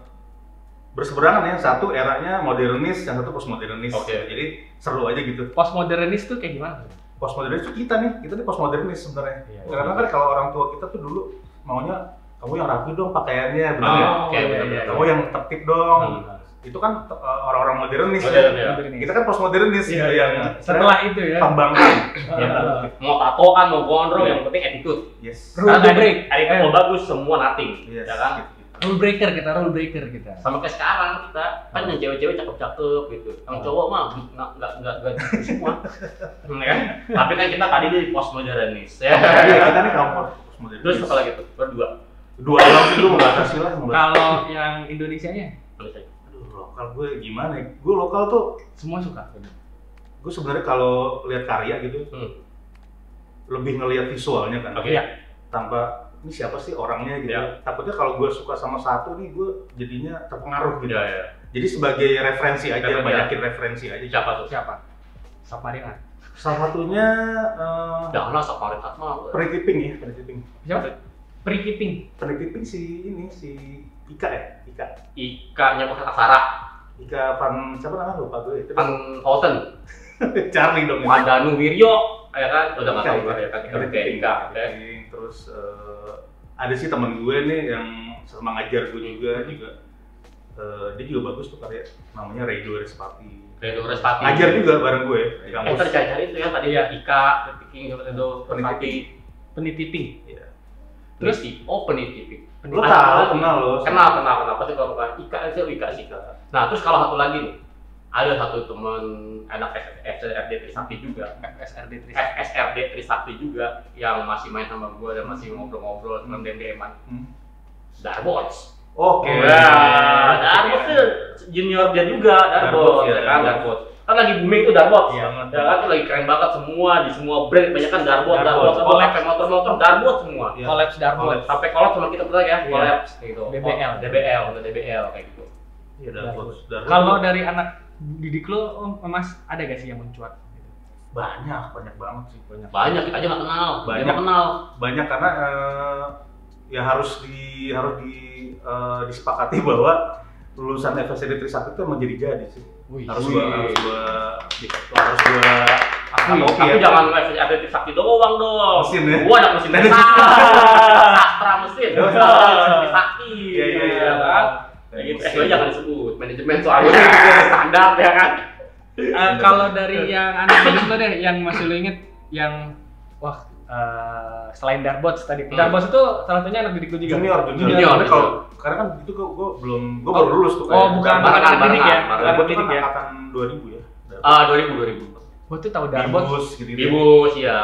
berseberangan ya satu eranya modernis yang satu postmodernis Oke. jadi seru aja gitu Postmodernis tuh kayak gimana? Postmodernis itu kita nih kita nih postmodernis sebenarnya Iya. karena kan kalau orang tua kita tuh dulu maunya kamu yang rapi dong pakaiannya benar Oh, ya oke, iya, iya, benar. kamu yang tertib dong Hmm. itu kan eh, orang-orang modernis Modern, ya. ya. Modernis. kita kan postmodernis Iya, gitu iya. yang Setelah itu ya. kembangkan Ya, Uh, mau tatoan, mau gondrong, yang penting attitude. yes Rule Karena break. Attitude Eh. mau bagus, semua nothing. yes Ya kan? Rule breaker kita, rule breaker kita. Sama kayak sekarang kita, kan yang cewek-cewek cakep-cakep gitu. Yang cowok mah nggak nggak nggak nggak gitu semua. Hmm, ya kan? Tapi kan kita tadi di postmodernis ya. Iya, kita nih kaum postmodernis Terus apa lagi tuh? Berdua. dua orang sih lu membatasi lah. Kalau yang Indonesianya Aduh, lokal gue gimana ya? Gue lokal tuh, semua suka. gue sebenarnya kalau lihat karya gitu, Hmm. lebih ngelihat visualnya kan. Oke. Iya. Tanpa ini siapa sih orangnya gitu. Iya. Takutnya kalau gue suka sama satu nih, gue jadinya terpengaruh gitu. Iya, ya. Jadi sebagai referensi aja, Referensi. banyakin referensi aja. Siapa tuh? Siapa? Saparina. Salah satunya uh, Janganlah Safari Atma. Pretty Pink ya, Pretty Pink. Siapa? Prikiping. Pretty Pink si ini si Ika ya, Ika. Ika-nya bukan Asara. Ika Van siapa namanya lupa gue itu. Van Houten. Charlie dong. ya. Pandanu Wiryo. Ya kan? Udah nggak Ika, tahu gue ya kan. Ika kayak Ika. Ya. Terus eh, ada sih teman gue nih yang sama ngajar gue juga juga eh, dia juga bagus tuh karya namanya Ray Respati. Kayak Dores Pati. Ngajar juga bareng gue di Eh, kampus. tadi cari-cari itu ya tadi Iya. Ika, Piki, itu Pati. Penitiping. Iya. Terus oh penitipik. Lo tahu kenal lo? Kenal, kenal, kenal. Pasti kalau bukan Ika itu Ika sih. Nah, terus kalau satu lagi nih, ada satu teman anak SRD Trisakti juga, FSRD Tris. FSRD Trisakti juga yang masih main sama gue dan masih ngobrol-ngobrol sama DM-an. Hmm. Darbots. Oke. Nah, Darbots tuh junior dia juga, Darbots, Darbots, ya, kan, Darbots. Darbots. Kan lagi booming tuh Darbots. Iya. Ya kan tuh lagi keren banget semua di semua brand banyak kan Darbots, Darbots. Darbots, Darbots, Collab. motor-motor Darbots semua. Iya. Collapse Darbot. Collapse. Sampai collab sama kita berdua ya, Iya. collab gitu. DBL. DBL, udah DBL kayak gitu. Iya, Darbots. Darbots. Kalau dari anak didik lo, oh, Mas, ada gak sih yang mencuat? banyak, banyak banget sih, banyak. Banyak kita aja nggak kenal, Banyak. nggak kenal. Banyak karena eh, ya harus di harus di eh, disepakati bahwa lulusan FSD Trisakti itu emang jadi jadi sih. Wih. Harus gua harus gua harus gua tapi ya. jangan ada sakti doang dong. Mesin ya? Gua anak mesin. Sastra mesin. Sakti. Iya, iya, iya. kan? Gitu. Mesin. Eh, jangan disebut. Manajemen soalnya standar ya kan. Eh, kalau dari yang anak didik lo deh, yang masih lo inget, yang wah eh, selain Darbots tadi, Hmm. Darbots itu salah satunya anak didik lo juga. junior, junior. Junior, Tapi kalau junior. karena kan itu gua, gua belum gua Oh. baru lulus tuh Oh, bukan Barengan, anak didik ya, bukan anak didik ya. angkatan 2000 ya. Ah, 2000 2000. Gue tuh tahu Darbots. Bibus gitu. Bibus ya.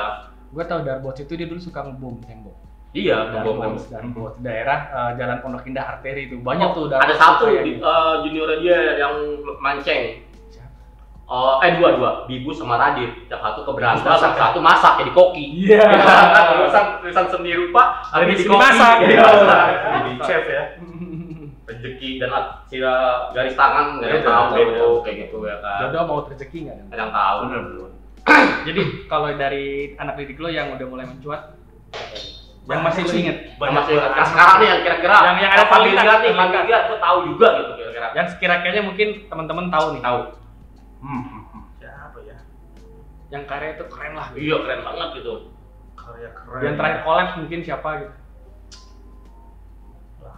Gue tahu Darbots itu dia dulu suka ngebom tembok. Iya, Darbots, tembok. Darbots, daerah eh, Jalan Pondok Indah Arteri itu banyak tuh Ada satu di gitu. eh, junior dia yang manceng. Siapa? Oh, eh dua dua, Bibu sama Radit. Yang satu ke beranda, yang satu masak jadi koki. Iya. tulisan tulisan seni rupa, ada Di koki. masak. Jadi Iya. masak. Jadi chef ya. Rezeki dan sila garis tangan nggak ada yang Beda, tahu beda. kayak gitu ya kan. Jodoh mau rezeki nggak? Nggak ada yang tahu. Bener bener. Jadi kalau dari anak didik lo yang udah mulai mencuat, yang masih lo inget, Yang masih yang sekarang nih yang kira-kira Yang- yang ada lihat nih, lihat gue tahu juga gitu kira-kira. yang sekira-kiranya mungkin teman-teman tahu nih, Tahu. Hmm, hmm, hmm. Siapa ya? yang karya itu keren lah. Iya keren banget gitu. Karya keren. Yang terakhir collab mungkin siapa gitu?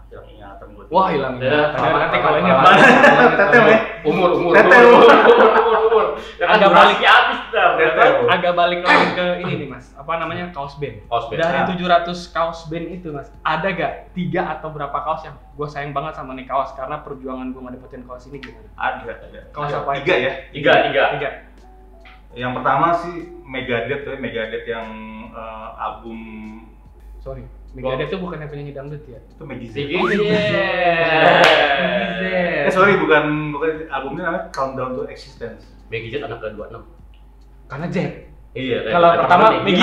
Wah, hilang ingatan gue. Wah hilang. Ya, Padahal sama- nanti sama- kalau ini sama- balik- Tetel ya? Umur umur Teteh, umur umur. umur umur umur. Agak balik. durasi habis agak balik lagi ke ini nih mas, apa namanya kaos band. Kaos band. Dari Nah. 700 kaos band itu mas, ada gak tiga atau berapa kaos yang gue sayang banget sama nih kaos karena perjuangan gue ngedapetin kaos ini gimana? Ada, ada. Kaos apa Tiga ya. Tiga tiga. Tiga. Yang pertama sih Megadeth ya, Megadeth yang eh, album Sorry, Megadeth itu bukan yang penyanyi dangdut ya? itu Megizeth. Tiga. Eh sorry bukan bukan albumnya namanya Countdown to Existence. Maggie anak kedua enam. Karena Jet. Iya. Kalau kayak- pertama. Maggie.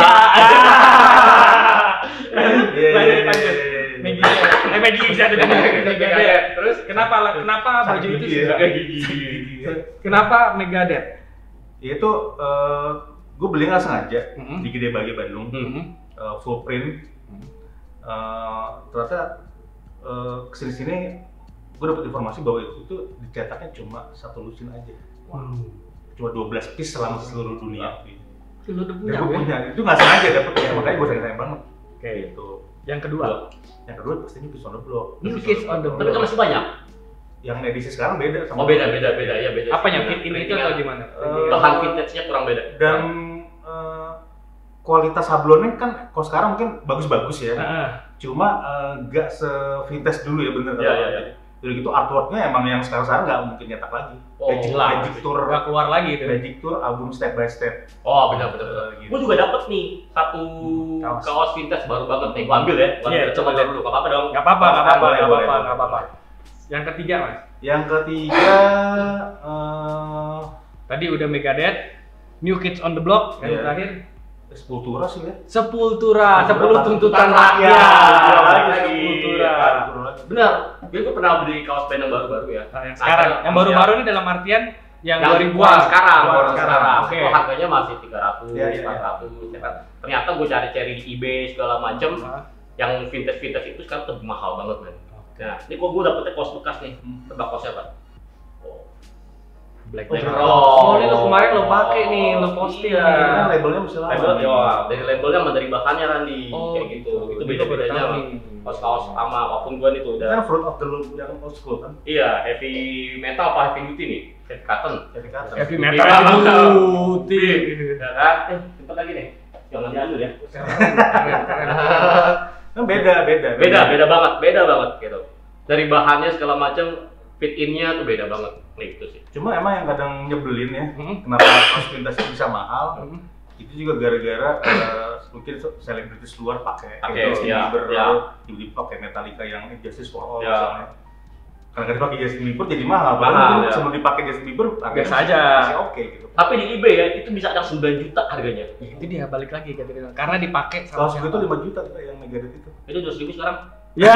Iya, Lanjut, iya, lanjut. iya, iya. Megi. Eh Megi bisa ada Megadeth. Terus kenapa kenapa baju itu gigi ya. Kenapa Megadeth? Itu gue beli nggak sengaja di Gede Bage Bandung, eh, full print. Hmm. Eh, ternyata eh, ke sini-sini gue dapat informasi bahwa itu tuh dicetaknya cuma satu lusin aja, Wow. cuma 12 piece selama seluruh dunia. Lu udah punya, Ya, gue punya, itu nggak sengaja dapetnya, makanya gue sayang-sayang banget. Oke. Gitu. Yang kedua, Yang kedua pastinya Kids on the Block. New Kids on the Tapi kan masih banyak. Yang edisi sekarang beda sama. Oh beda beda beda ya beda. apa yang fit ini itu atau gimana? Eh, Bahan vintage-nya kurang beda. Dan eh, kualitas sablonnya kan kalau sekarang mungkin bagus-bagus ya. Heeh. Cuma eh, nggak se-vintage dulu ya bener Iya, iya, iya. Udah gitu artworknya emang yang sekarang-sekarang nggak mungkin nyetak lagi. Oh, Magic, lah. Magic Tour, Nggak keluar lagi itu. Magic Tour album step by step. Oh benar benar benar. Eh, gitu. Gue juga dapet nih satu Kaos. kaos, vintage baru banget nih. Gue ambil ya. Gua Iya, ambil. coba lihat. dulu. Gak apa-apa dong. Nggak apa-apa, nggak apa-apa, boleh, apa-apa, nggak apa-apa. Yang ketiga mas, Yang ketiga eh tadi udah Megadeth, New Kids on the Block, yang Iya. terakhir Sepultura sih ya. Sepultura, sepuluh tuntutan rakyat. Sepultura. Benar. Gue gue pernah beli kaos band yang baru-baru ya. Nah, yang sekarang, yang baru-baru ini dalam artian yang yang 2000 keluar sekarang, keluar sekarang. sekarang. Oke. Itu harganya masih 300, Iya, iya, 400, ya kan. Ternyata gue cari-cari di eBay segala macem, Nah, yang vintage-vintage itu sekarang tuh mahal banget men. Nah, ini kok gue dapetnya kaos bekas nih. Hmm. Tebak kaosnya apa? Oh, Black Black Rock. Rock. Oh, ini lo kemarin lo pakai nih, lo posting. Iya. Kan labelnya masih lama. label, ya, dari labelnya sama dari bahannya Randy, Oh, kayak gitu. Itu Ini beda-bedanya kaos-kaos sama apa pun tuh Ini udah. kan Fruit of the Loom yang old school kan. Iya, heavy metal apa heavy duty nih? Heavy cotton. Jadi kata. Heavy Heavy metal metal. putih. Ya kan? Eh, cepet lagi nih. Jangan diambil ya. Kan beda, beda. Beda, beda banget, beda banget gitu. Dari bahannya segala macam, fit in-nya tuh beda banget. Nih gitu sih. Cuma emang yang kadang nyebelin ya, Hmm. kenapa kaos vintage bisa mahal? Hmm. Itu juga gara-gara eh, mungkin selebritis luar pakai Pakai, Justin ya, Bieber, ya. tiba-tiba pakai Metallica yang Justice for All Ya. misalnya. Karena kan dipakai Justin Bieber jadi mahal. Mahal, ya. sebelum dipakai Justin Bieber harganya Biasa aja. Masih oke gitu. Tapi di eBay ya, itu bisa ada 9 juta harganya. Itu dia balik lagi dia. Karena dipakai sama siapa? tuh 5 juta yang Megadeth itu. Itu 200 ribu sekarang. Ya.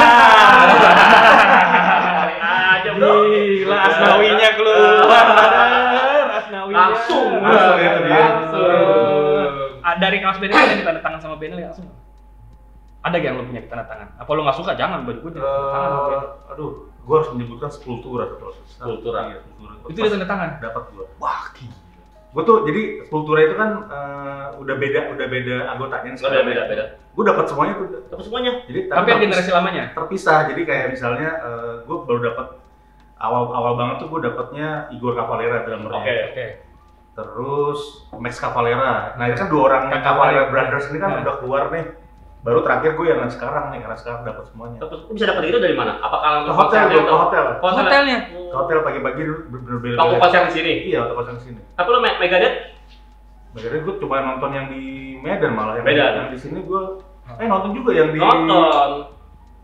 Aja bro. Gila Asnawinya keluar. Asnawinya. Langsung. Langsung itu dia. Langsung. Ah, dari kaos Benel ada yang tanda tangan sama Benel langsung. Ada gak yang lo punya tanda tangan? Apa lo nggak suka? Jangan baju gue tanda tangan. Eh, aduh, gue harus menyebutkan Sepultura tuh. Sepultura. Iya, Sepultura. Itu dia tanda tangan. dapat gue. Wah, gila. Gue tuh jadi Sepultura itu kan eh, udah beda, udah beda anggotanya Nggak beda, beda, beda. Gue dapat semuanya tuh. Tapi semuanya. Jadi Tapi yang generasi lamanya. terpisah. Jadi kayak misalnya gue baru dapat awal awal banget tuh gue dapatnya Igor Cavalera drummernya. Oke. Oke. Terus Max Cavalera. Nah itu kan dua orang Cavalera. Brothers ini kan Nah. udah keluar nih. Baru terakhir gue yang sekarang nih karena sekarang dapat semuanya. Tapi lu bisa dapat itu dari mana? Apakah Ke hotel, gue ke hotel. Hotelnya. Ke hotel pagi-pagi bener-bener beda. Kamu konser di sini. Iya, hotel konser sini. Tapi lu Me- Megadeth Makanya gue cuma nonton yang di Medan malah yang, Medan. yang di sini gue eh nonton juga yang di nonton.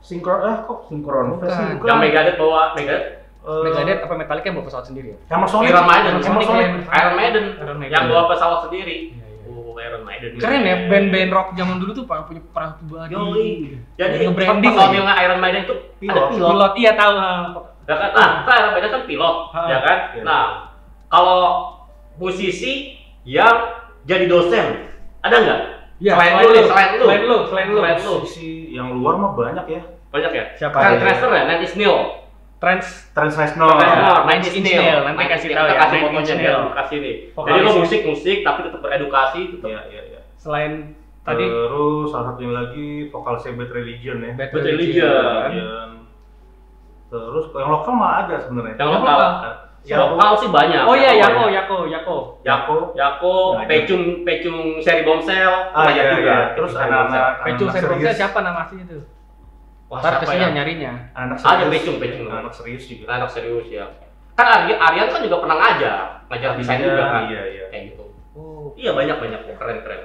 sinkron eh kok sinkron Bukan. Yang Megadeth bawa Megadeth Eh, Megadeth apa Metallica yang bawa pesawat sendiri ya? Hammer Sonic. Iron Maiden, ya. Iron Maiden, Iron Maiden. yang bawa pesawat sendiri. Iron Maiden. Keren ya, band-band rock zaman dulu tuh punya pribadi. Yoi. Jadi nge-branding personilnya Iron Maiden itu ada Pilot. pilot. Pilot, iya tahu. Ya kan? Nah, kan Iron Maiden kan pilot, Ha. ya kan? Iya. Nah, kalau musisi yang jadi dosen, ada nggak? Iya, Selain selain lu, lu, selain lu. selain lu, selain lu. Selain lu. Sisi yang luar mah banyak ya. Banyak ya? Siapa? Kan Iya. Tracer ya, Nail. Trans Trans Reznor. Nine Inch Nail. Nanti kasih tahu ya, kasih fotonya Nail. kasih nih. Jadi lo itu. musik-musik tapi tetap beredukasi, tetap Iya, iya, iya. selain tadi Terus salah satunya lagi vokal Bad Religion ya. Bad Bad Religion. Religion. Religion. Terus yang lokal mah ada sebenarnya. yang lokal. Ya, Lokal sih banyak. Oh iya, Yako. Yako, Yako. Yako. Yako, Pecung, Pecung seri Bomsel, Ah iya, juga. iya. Terus seri anak-anak Bomsel. Pecung anak Serpongnya serius. siapa nama aslinya tuh? Wah, Ntar siapa ke sini ya? nyarinya. Anak Ada serius. Pecung, Pecung. Anak serius juga. Anak serius ya. Kan Aryan, Aryan kan juga pernah ngajar, ngajar desain Iya, juga kan. Iya, iya. Kayak gitu. Oh. Iya banyak banyak keren keren.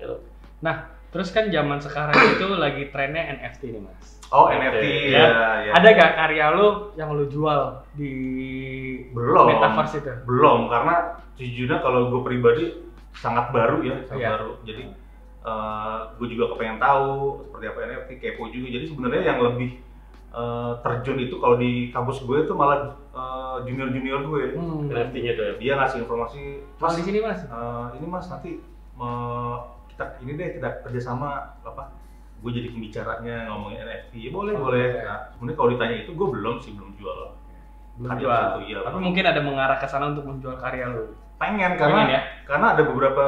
Gitu. Nah, terus kan zaman sekarang itu lagi trennya NFT nih, Mas. Oh, Oke. NFT Ya. ya, ya. Ada gak karya lu yang lu jual di Belum. metaverse itu? Belum karena sejujurnya kalau gue pribadi sangat baru ya, sangat Iya. baru. Jadi gue juga kepengen tahu seperti apa NFT, kepo juga. Jadi sebenarnya yang lebih eh, terjun itu kalau di kampus gue itu malah junior junior gue. Hmm. NFT-nya tuh ya. Dia ngasih informasi, Mas mas di sini, Mas. eh, ini mas nanti eh, kita ini deh kita kerjasama apa? Gue jadi pembicaranya ngomongin NFT. Ya, boleh Oh, boleh. oke. Nah, sebenarnya kalau ditanya itu gue belum sih belum jual. Belum Ada jual. satu, iya, Tapi belum. mungkin ada mengarah ke sana untuk menjual karya lu. Pengen karena Pengen ya? karena ada beberapa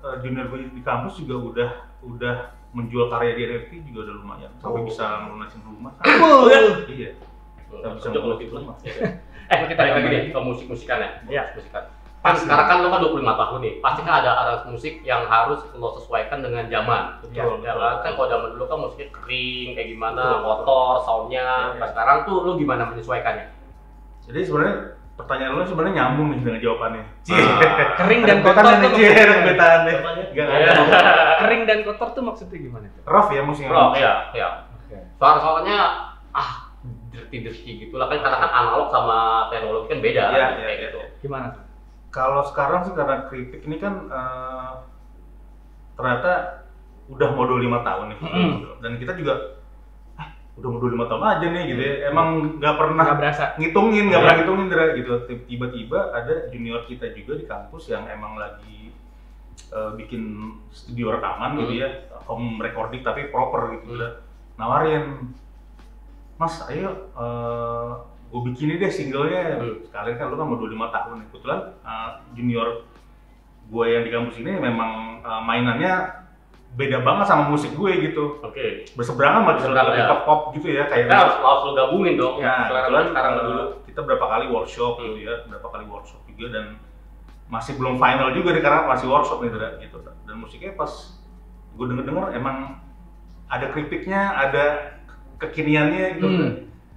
uh, junior gue di kampus juga udah udah menjual karya di NFT juga udah lumayan sampai Oh. bisa melunasin rumah iya Udah bisa gitu. rumah Eh, kita kita balik lagi nih ke musik-musikan ya. Iya. Musikan. Kan sekarang kan lo kan 25 tahun nih. Pasti kan ada aras musik yang harus lo sesuaikan dengan zaman. Betul, Ya betul, kan? Kan kalau zaman dulu kan musiknya kering kayak gimana, Betul, betul. kotor, soundnya. Iya. Nah, sekarang tuh lo gimana menyesuaikannya? jadi sebenarnya pertanyaan lo sebenarnya nyambung nih dengan jawabannya Ah. Kering dan kotor Betan tuh nih Nggak Iya. ada Kering dan kotor tuh maksudnya gimana tuh? rough ya musiknya Bro, ya, ya. Oke. Soal-soalnya ah dirty-dirty gitu lah kan karena kan analog sama teknologi kan beda Iya, kan, iya, kayak iya, gitu. iya. Gimana tuh? kalau sekarang sih karena kritik ini kan eh, ternyata udah modul lima tahun nih Mm-mm. dan kita juga ah, udah modul lima tahun aja nih gitu ya emang nggak pernah Nggak berasa. ngitungin nggak Iya. pernah ngitungin gitu tiba-tiba ada junior kita juga di kampus yang emang lagi eh, bikin studio rekaman gitu Hmm. ya home recording tapi proper gitu Hmm. udah nawarin mas ayo gue bikinin deh singlenya Hmm. sekalian kan lu kan mau 25 tahun kebetulan eh, junior gue yang di kampus ini memang eh, mainannya beda banget sama musik gue gitu Oke. berseberangan sama lebih ya. ke pop gitu ya kayak Kita harus harus lo gabungin dong. Ya, Selera kebetulan sekarang eh, dulu. kita berapa kali workshop Hmm. gitu ya, berapa kali workshop juga dan masih belum final juga nih karena masih workshop nih Dra, gitu. Dan musiknya pas gue denger-denger emang ada keripiknya, ada kekiniannya gitu. Hmm.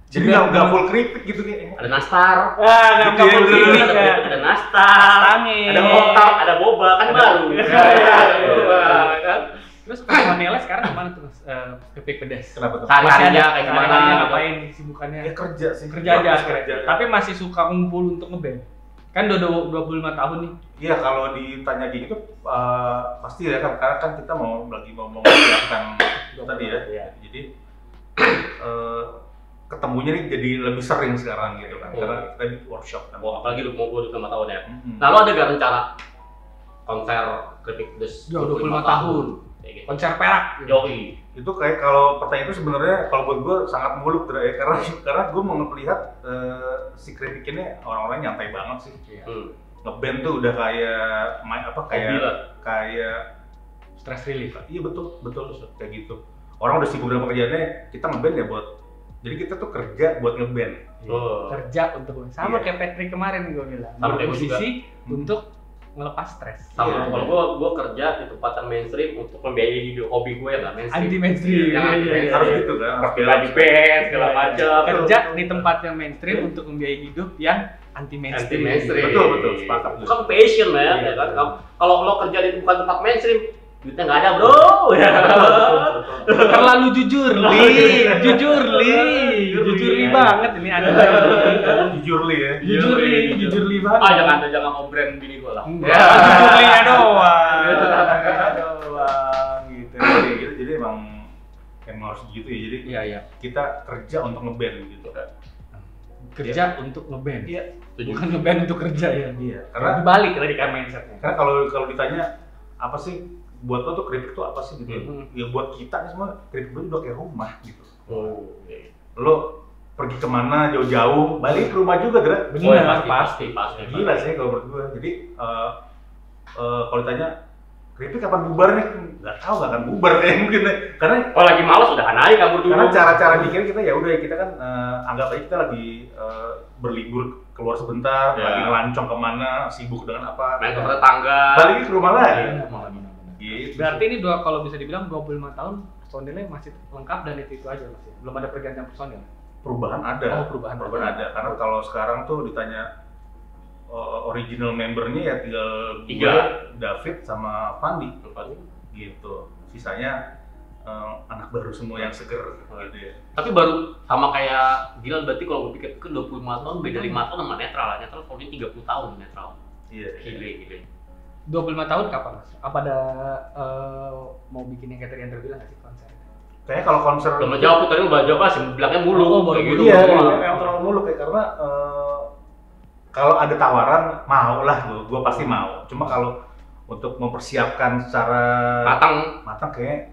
Jadi nggak nggak full keripik gitu kayak. Ada nastar, Ah, nggak Gitu ya, gini bener. ya. ada nastar, Tangi. ada otak, ada boba kan Ada- baru. Ya, Ya, ya, ya, ya. kan? Terus personelnya sekarang gimana tuh mas? Eh, kepik pedas. Kenapa tuh? Sehari- Masih ada- kayak gimana, ngapain sibukannya? Ya kerja sih. kerja aja Fokus kerja. Tapi masih suka ngumpul untuk ngeband. Kan udah dua- 25 tahun nih. Iya kalau ditanya gitu eh, pasti ya kan karena kan kita mau lagi mau mempersiapkan tadi ya. Iya. Jadi eh, ketemunya nih jadi lebih sering sekarang gitu kan Oh. karena kita di workshop kan. Wah, apalagi lu mau 25 tahun ya. Mm-mm. Nah, lo ada gak rencana konser Keripik Pedes Ya, 25 tahun. Kayak gitu. Konser perak. Yoi. itu kayak kalau pertanyaan itu sebenarnya kalau buat gue sangat muluk ya karena karena gue mau ngelihat eh, si kritik ini orang-orang nyantai banget sih Iya. Hmm. ngeband tuh udah kayak main apa kayak lah. kayak Stress relief. iya betul betul kayak gitu orang udah sibuk dengan pekerjaannya kita ngeband ya buat jadi kita tuh kerja buat ngeband Oh. Kerja untuk sama Iya. kayak Patrick kemarin gue bilang. Sama Berposisi Hmm. untuk ngelepas stres. Sama, Iya. kalau gua gua kerja di tempat yang mainstream untuk membiayai hidup hobi gue yang nggak mainstream. Anti mainstream. Iya, anti iya, mainstream. harus gitu kan Pakai baju band segala Iya, macam. Kerja di tempat yang mainstream untuk membiayai hidup yang anti Anti mainstream. mainstream. Betul, betul, sepakat. Bukan passion ya, Iya, ya kan. Kalau lo kerja di bukan tempat mainstream, duitnya nggak ada bro. Ya. Terlalu jujur, Li. Jujur, Li. Jujur, Li banget ini ada. Jujur li ya. Jujur, Li. Jujur, Li banget. Ah jangan jangan mau brand bini gue lah. Enggak, jujur Li-nya doang. doang gitu. Jadi, gitu. jadi emang emang harus gitu ya. Jadi Iya, iya. kita kerja untuk ngeband gitu. Kerja untuk ngeband. Iya. Bukan ngeband untuk kerja ya. Iya. Karena Karena dibalik tadi kan mindsetnya. karena kalau kalau ditanya apa sih buat lo tuh keripik tuh apa sih gitu ya? Hmm. Ya buat kita nih semua keripik itu udah kayak rumah gitu. Oh, iya. Lo pergi ke mana jauh-jauh, balik ke rumah juga, Dra. Bener, Oh, ya, pasti, pasti. pasti, pasti. Gila sih kalau menurut gue. Jadi eh eh, kalau ditanya keripik kapan bubar nih? Nggak tahu nggak akan bubar ya mungkin. ya. Karena Kalau lagi malas udah naik kabur dulu. karena cara-cara bikin kita ya udah kita kan eh, anggap aja kita lagi eh, berlibur keluar sebentar, Ya. lagi ngelancong ke mana, sibuk dengan apa. main ke tetangga. Balik ke rumah lagi. Iya, benar, benar, benar. Gitu. Berarti ini dua kalau bisa dibilang 25 tahun personilnya masih lengkap dan itu itu aja masih. Belum ada pergantian personil. perubahan ada. Oh, perubahan perubahan ada. ada. Karena kalau sekarang tuh ditanya uh, original membernya ya tinggal gue, Tiga. David sama Fandi gitu. Sisanya uh, anak baru semua yang seger gitu ya. Tapi baru sama kayak Gila berarti kalau gue pikir ke 25 tahun beda 5 tahun sama netral. Netral kalau ini 30 tahun netral. Iya. Gile gile. 25 tahun kapan mas? Apa ada eh, mau bikin yang kayak tadi yang terbilang nggak sih konser? Kayaknya kalau konser Belum jawab tuh tadi baru jawab sih bilangnya mulu. Oh, baru Kayak mulu. Iya, mulu. iya, memang terlalu muluk ya karena uh, kalau ada tawaran mau lah gue, gue pasti mau. Cuma kalau untuk mempersiapkan secara Matang. matang kayak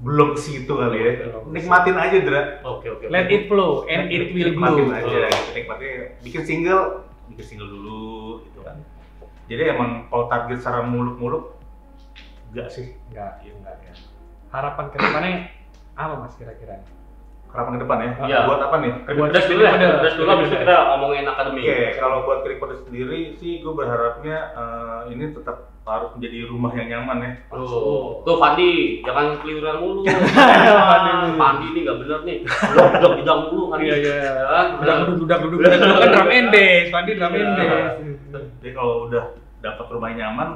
belum ke situ kali ya. Nikmatin aja, Dra. Oke oke. Let it flow and it will nikmatin blow. aja gitu. nikmatin bikin single bikin single dulu gitu kan jadi emang kalau target secara muluk-muluk enggak sih Enggak, enggak ya. Harapan ke depannya apa mas kira-kira? harapan ke depan ya Iya. buat apa nih Buat das dulu ya. Udah, Das dulu udah. habis itu kita ngomongin akademi. Oke, kalau buat Kripod sendiri sih gue berharapnya eh, ini tetap harus menjadi rumah yang nyaman ya. Tuh, tuh Fandi, jangan keliruan mulu. Fandi. Fandi nih nggak bener nih. Blok blok bidang mulu Fandi. Iya, iya. Kan? Udah duduk, udah duduk, udah duduk kan drum bass, Fandi drum and Iya. Jadi kalau udah dapat rumah nyaman,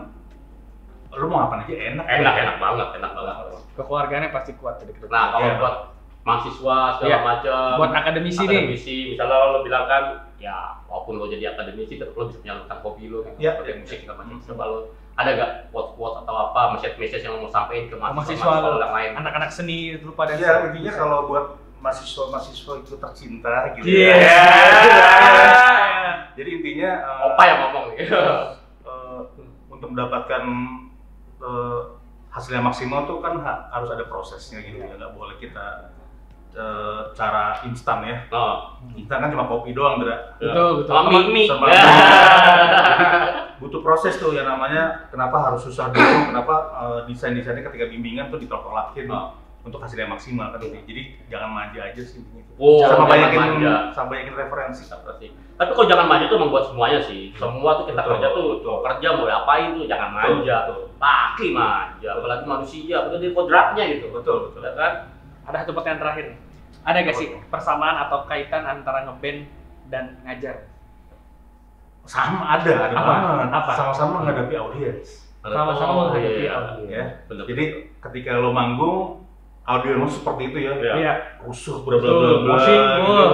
lu mau ngapain aja enak. Enak enak banget, enak banget. Kekeluargaannya pasti kuat dari depan. Nah, kalau Iya. buat mahasiswa segala Iya. macam, Buat akademisi nih. akademisi, misalnya lo bilang kan, ya walaupun lo jadi akademisi, tetap lo bisa menyalurkan hobi lo, Iya, seperti iya. musik segala macam. Hmm. Coba lo ada gak quote-quote atau apa, message-message yang lo mau sampaikan ke mahasiswa mahasiswa lo yang lain? anak-anak seni itu pada Ya intinya kalau buat mahasiswa-mahasiswa itu tercinta gitu. Iya. ya. Jadi intinya eh, Opa yang ngomong nih. Untuk mendapatkan eh, hasil yang maksimal tuh kan ha- harus ada prosesnya gitu ya. Nggak boleh kita eh, cara instan ya. Oh, instan kan cuma kopi doang Dra Betul, betul. Sama mie. Mie. Sama- Ya. butuh proses tuh yang namanya. Kenapa harus susah dulu? Kenapa eh, desain-desainnya ketika bimbingan tuh ditolak-tolakin? Oh. Untuk hasil yang maksimal kan jadi jangan manja aja sih intinya. Oh, sama banyakin manja. sama banyakin referensi Seperti. Tapi kalau jangan manja tuh emang buat semuanya sih. Semua tuh kita Betul, kerja tuh, betul. kerja mau apain tuh jangan manja. betul. Paki manja, apalagi manusia, udah di kodratnya gitu. betul betul Ya kan? Ada satu pertanyaan terakhir. Ada gak sih persamaan atau kaitan antara ngeband dan ngajar? sama ada ada Apa? Apa? sama-sama menghadapi audiens Sama-sama Oh, menghadapi iya. audiens. ya Bener. jadi ketika lo manggung audiens lo seperti itu ya Iya. Iya, rusuh bla bla bla gitu.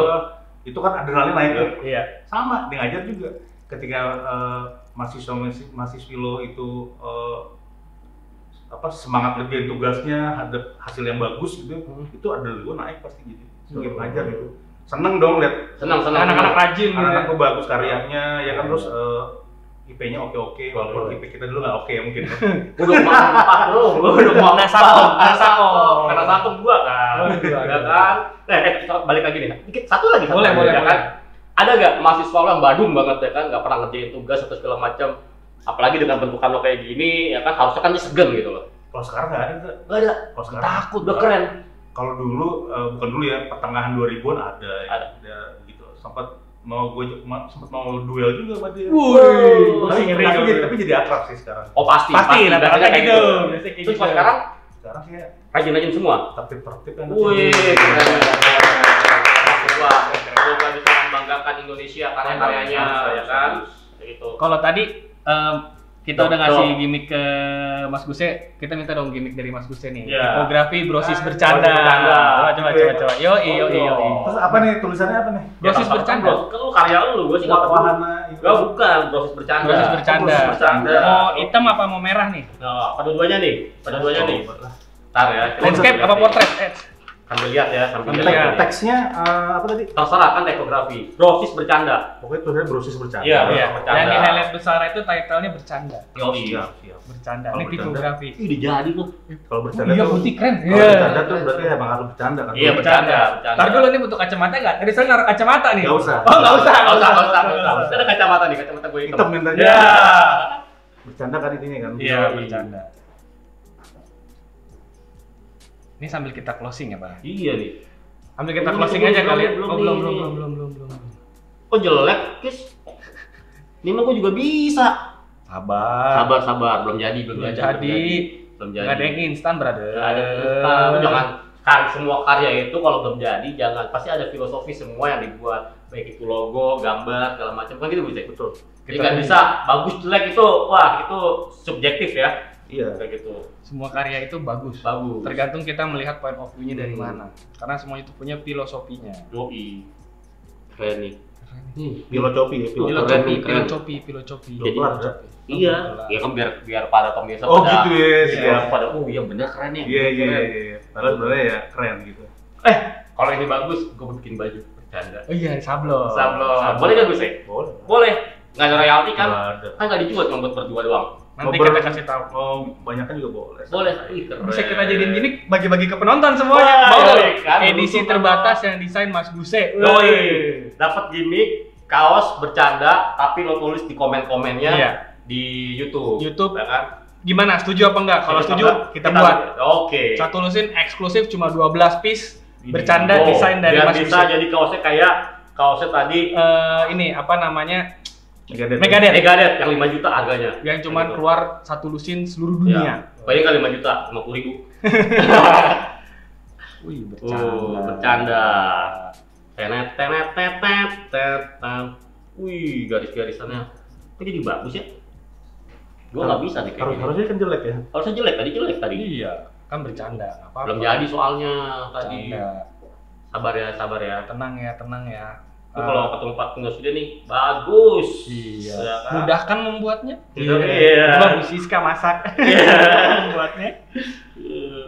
itu kan adrenalin naik tuh iya. sama di ngajar juga ketika eh, mahasiswa mahasiswi lo itu eh, apa semangat ngerjain tugasnya ada hasil yang bagus gitu Hmm. itu adrenalin gue naik pasti gitu sebagai Hmm. pengajar gitu seneng dong lihat Senang senang. Anak-anak rajin gitu. anak-anak ya. gue bagus karyanya ya kan terus eh, IP-nya oke-oke walaupun IP kita dulu nggak oke mungkin ya. Udah mau empat bro, udah mau Nasakom, Nasakom. Karena satu gua kan, dua, ya dua. kan. Nah, eh, kita balik lagi nih. Dikit satu lagi. satu Boleh, boleh, ya boleh. kan. Ada gak mahasiswa lo yang badung banget ya kan, nggak pernah ngerjain tugas atau segala macam. Apalagi dengan bentukan lo kayak gini, ya kan harusnya kan dia segan gitu loh. kalau sekarang nggak ada Zak. Gak ada. kalau sekarang Takut, udah keren. kalau dulu eh, bukan dulu ya pertengahan 2000-an ada ya. Ada. ada gitu sempat mau gue sempat mau duel juga sama dia Wuih, tapi, ngeri tapi, jadi, tapi jadi akrab sih sekarang Oh pasti, Pasti, rata-rata biasanya kayak gitu. Biasanya kayak Terus gitu. kalau sekarang sekarang sih ya rajin-rajin semua. tertib-tertib kan Wih, keren. Semoga bisa membanggakan Indonesia karya-karyanya, ya kan? Gitu. Kalau tadi em, kita udah ngasih gimmick ke Mas Guse, kita minta dong gimmick dari Mas Guse nih. Iya. Tipografi brosis Ah, bercanda. bercanda. Coba coba coba coba. Yo iyo iyo. Terus apa nih tulisannya apa nih? Brosis Ya, bercanda. Bro, Kan lu karya lu, gue sih nggak peduli. Wahana itu. Gak bukan, brosis bercanda. Brosis bercanda. Brosis bercanda. Mau hitam apa mau merah nih? Nah, pada duanya nih, pada duanya nih. Ntar ya. Landscape apa portrait? Eh, Sambil lihat ya, sambil lihat. nih. Teksnya eh, apa tadi? Terserah kan tekografi. Brosis bercanda. Pokoknya tulisannya brosis bercanda. Iya, Iya. bercanda. Yang di highlight besar itu title-nya bercanda. Yo iya. Siap. Bercanda. Ini tipografi. Ih, udah jadi tuh. Kalau bercanda iya, tuh putih keren. Kalau Iya. bercanda tuh berarti emang harus bercanda kan? Iya, bercanda. bercanda. Ntar dulu nih butuh kacamata nggak? Tadi saya naruh kacamata nih. Nggak usah. Oh nggak usah. Nggak usah, nggak usah, nggak usah. Ada kacamata nih, kacamata gue hitam. Hitam mintanya. Ya. Bercanda kan intinya kan? Iya Iya. bercanda. Ini sambil kita closing ya Pak. Iya nih. Sambil kita Belum, closing belum, aja belum, kali. ya. belum, Oh, belum belum, belum belum. belum belum belum. Kok jelek, Kis? Ini mah gue juga bisa. Sabar. Sabar, sabar. Belum jadi, belum, Belum jadi. jadi. Belum jadi. Nggak ada yang instan brother. Nggak ada instan. Jangan kan semua karya itu kalau belum jadi jangan pasti ada filosofi semua yang dibuat baik itu logo, gambar, segala macam kan gitu bisa. Betul. Jadi nggak bisa bagus jelek itu wah itu subjektif ya Iya. kayak gitu Semua karya itu bagus. bagus. Tergantung kita melihat point of view-nya dari Hmm. mana. Karena semuanya itu punya filosofinya. Yoi. Keren nih. Nih, Filosofi ya, keren. Filosofi, filosofi. Jadi, Iya, ya kan biar biar para pemirsa Oh pada gitu ya, Iya, siap. pada oh iya bener keren ya. Iya iya iya. iya. Padahal sebenarnya ya keren gitu. Eh, kalau ini bagus, gue bikin baju bercanda. Oh iya, sablon. Sablon. Boleh nggak gue sih? Boleh. Boleh. Nggak ada royalti kan? Kan nggak dijual cuma buat berdua doang. Nanti ber- kita kasih tahu. Banyak kan juga boleh. Boleh. Ih, keren. Bisa kita jadiin gini bagi-bagi ke penonton semuanya. Wah, Mau nggak? iya, kan? Edisi Betul, terbatas yang desain Mas Guse. Woi. Dapat gimmick kaos bercanda tapi lo tulis di komen-komennya Iya. di YouTube. YouTube. ya kan? Gimana? Setuju apa enggak? Kalau setuju Enggak, kita buat. Oke. Satu lusin eksklusif cuma 12 piece bercanda Oh, desain dari Mas bisa Guse. jadi kaosnya kayak kaosnya tadi Eh, ini apa namanya? Megadeth. Megadeth. Megadeth yang 5 juta harganya. Yang cuman Gitu. keluar satu lusin seluruh Ya. dunia. Paling kan 5 juta, 50 ribu. Wih, Oh, bercanda. Tenet, tenet, tenet, tenet. Wih, garis-garisannya. Kok jadi bagus ya? Gua nggak bisa deh kayak Harus gini. harusnya kan jelek ya. Harusnya jelek tadi jelek tadi. Iya, kan bercanda, nggak apa-apa. Belum jadi soalnya tadi. Bercanda. Sabar ya, sabar ya. Tenang ya, tenang ya. Itu kalau ketemu Pak Tunggal sudah nih, bagus. Iya. Ya kan? Mudah kan membuatnya? Iya. Iya. Coba Bu Siska masak. Iya. membuatnya.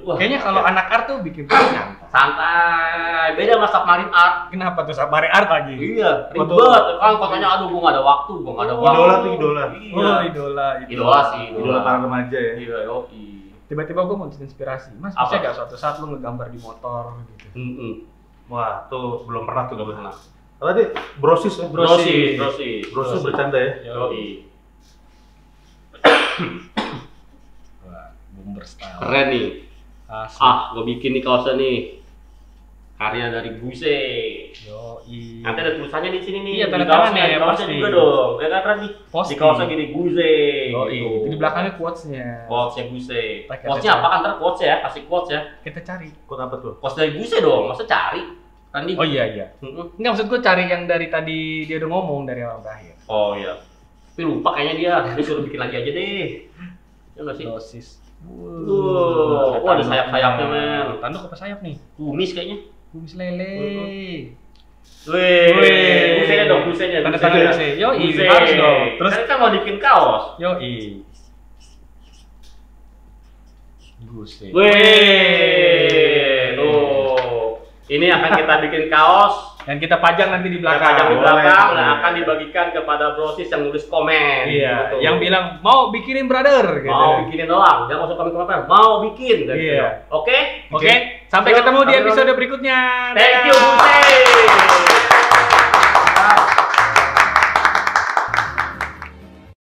Wah, Kayaknya kalau anak art tuh bikin santai. santai. Beda sama submarine art. Kenapa tuh Sabari art lagi? Iya, ribet. Kan katanya aduh gua nggak ada waktu, gua nggak ada waktu. Idola tuh idola. Iya. Oh, idola, Idola sih, Idola para remaja ya. Iya, yoi. Tiba-tiba gue mau inspirasi. Mas, Apa? bisa gak suatu saat lu ngegambar di motor gitu? Mm-mm. Wah, tuh belum pernah tuh pernah. Apa tadi? Brosis ya? Brosis, brosis. Brosis bercanda ya. Yoi. Wah, style. Keren nih. Asli. Ah, gua bikin nih kaosnya nih. Karya dari Buse. Yoi. Nanti ada tulisannya di sini nih. Iya, tanda di kaosnya pasti. juga dong. Ya kan Ran? di Pasti. di kaosnya gini Buse. Yoi. gitu. Di belakangnya quotes-nya. Quotes-nya Buse. Pakai Quotes-nya apa kan ntar quotes ya? Kasih quotes ya. Kita cari. Kod apa tuh? Quotes dari Buse dong, masa cari? Randi. Oh iya iya. Mm-mm. Enggak maksud gue cari yang dari tadi dia udah ngomong dari awal terakhir. Oh iya. Tapi lupa kayaknya dia. Dia suruh bikin lagi aja deh. Ya nggak sih? Dosis. Tuh, wah ada sayap-sayapnya men. Tanduk apa sayap nih? Kumis kayaknya. Kumis lele. Wih, Wih. busenya dong, busenya. Tanda busenya. tangan Buse. Yoi, Buse. harus dong. Terus Kan mau bikin kaos. yoi. Guse. Wih, tuh. Ini akan kita bikin kaos Dan kita pajang nanti di belakang. pajang di belakang boleh. dan akan dibagikan kepada brosis yang nulis komen. Iya, Gitu. yang bilang mau bikinin brother gitu. mau bikinin doang, jangan masuk komen komentar, mau bikin. gitu. Iya. Oke? Oke, sampai Yuk, ketemu di sampai episode berikutnya. Thank you. Buse.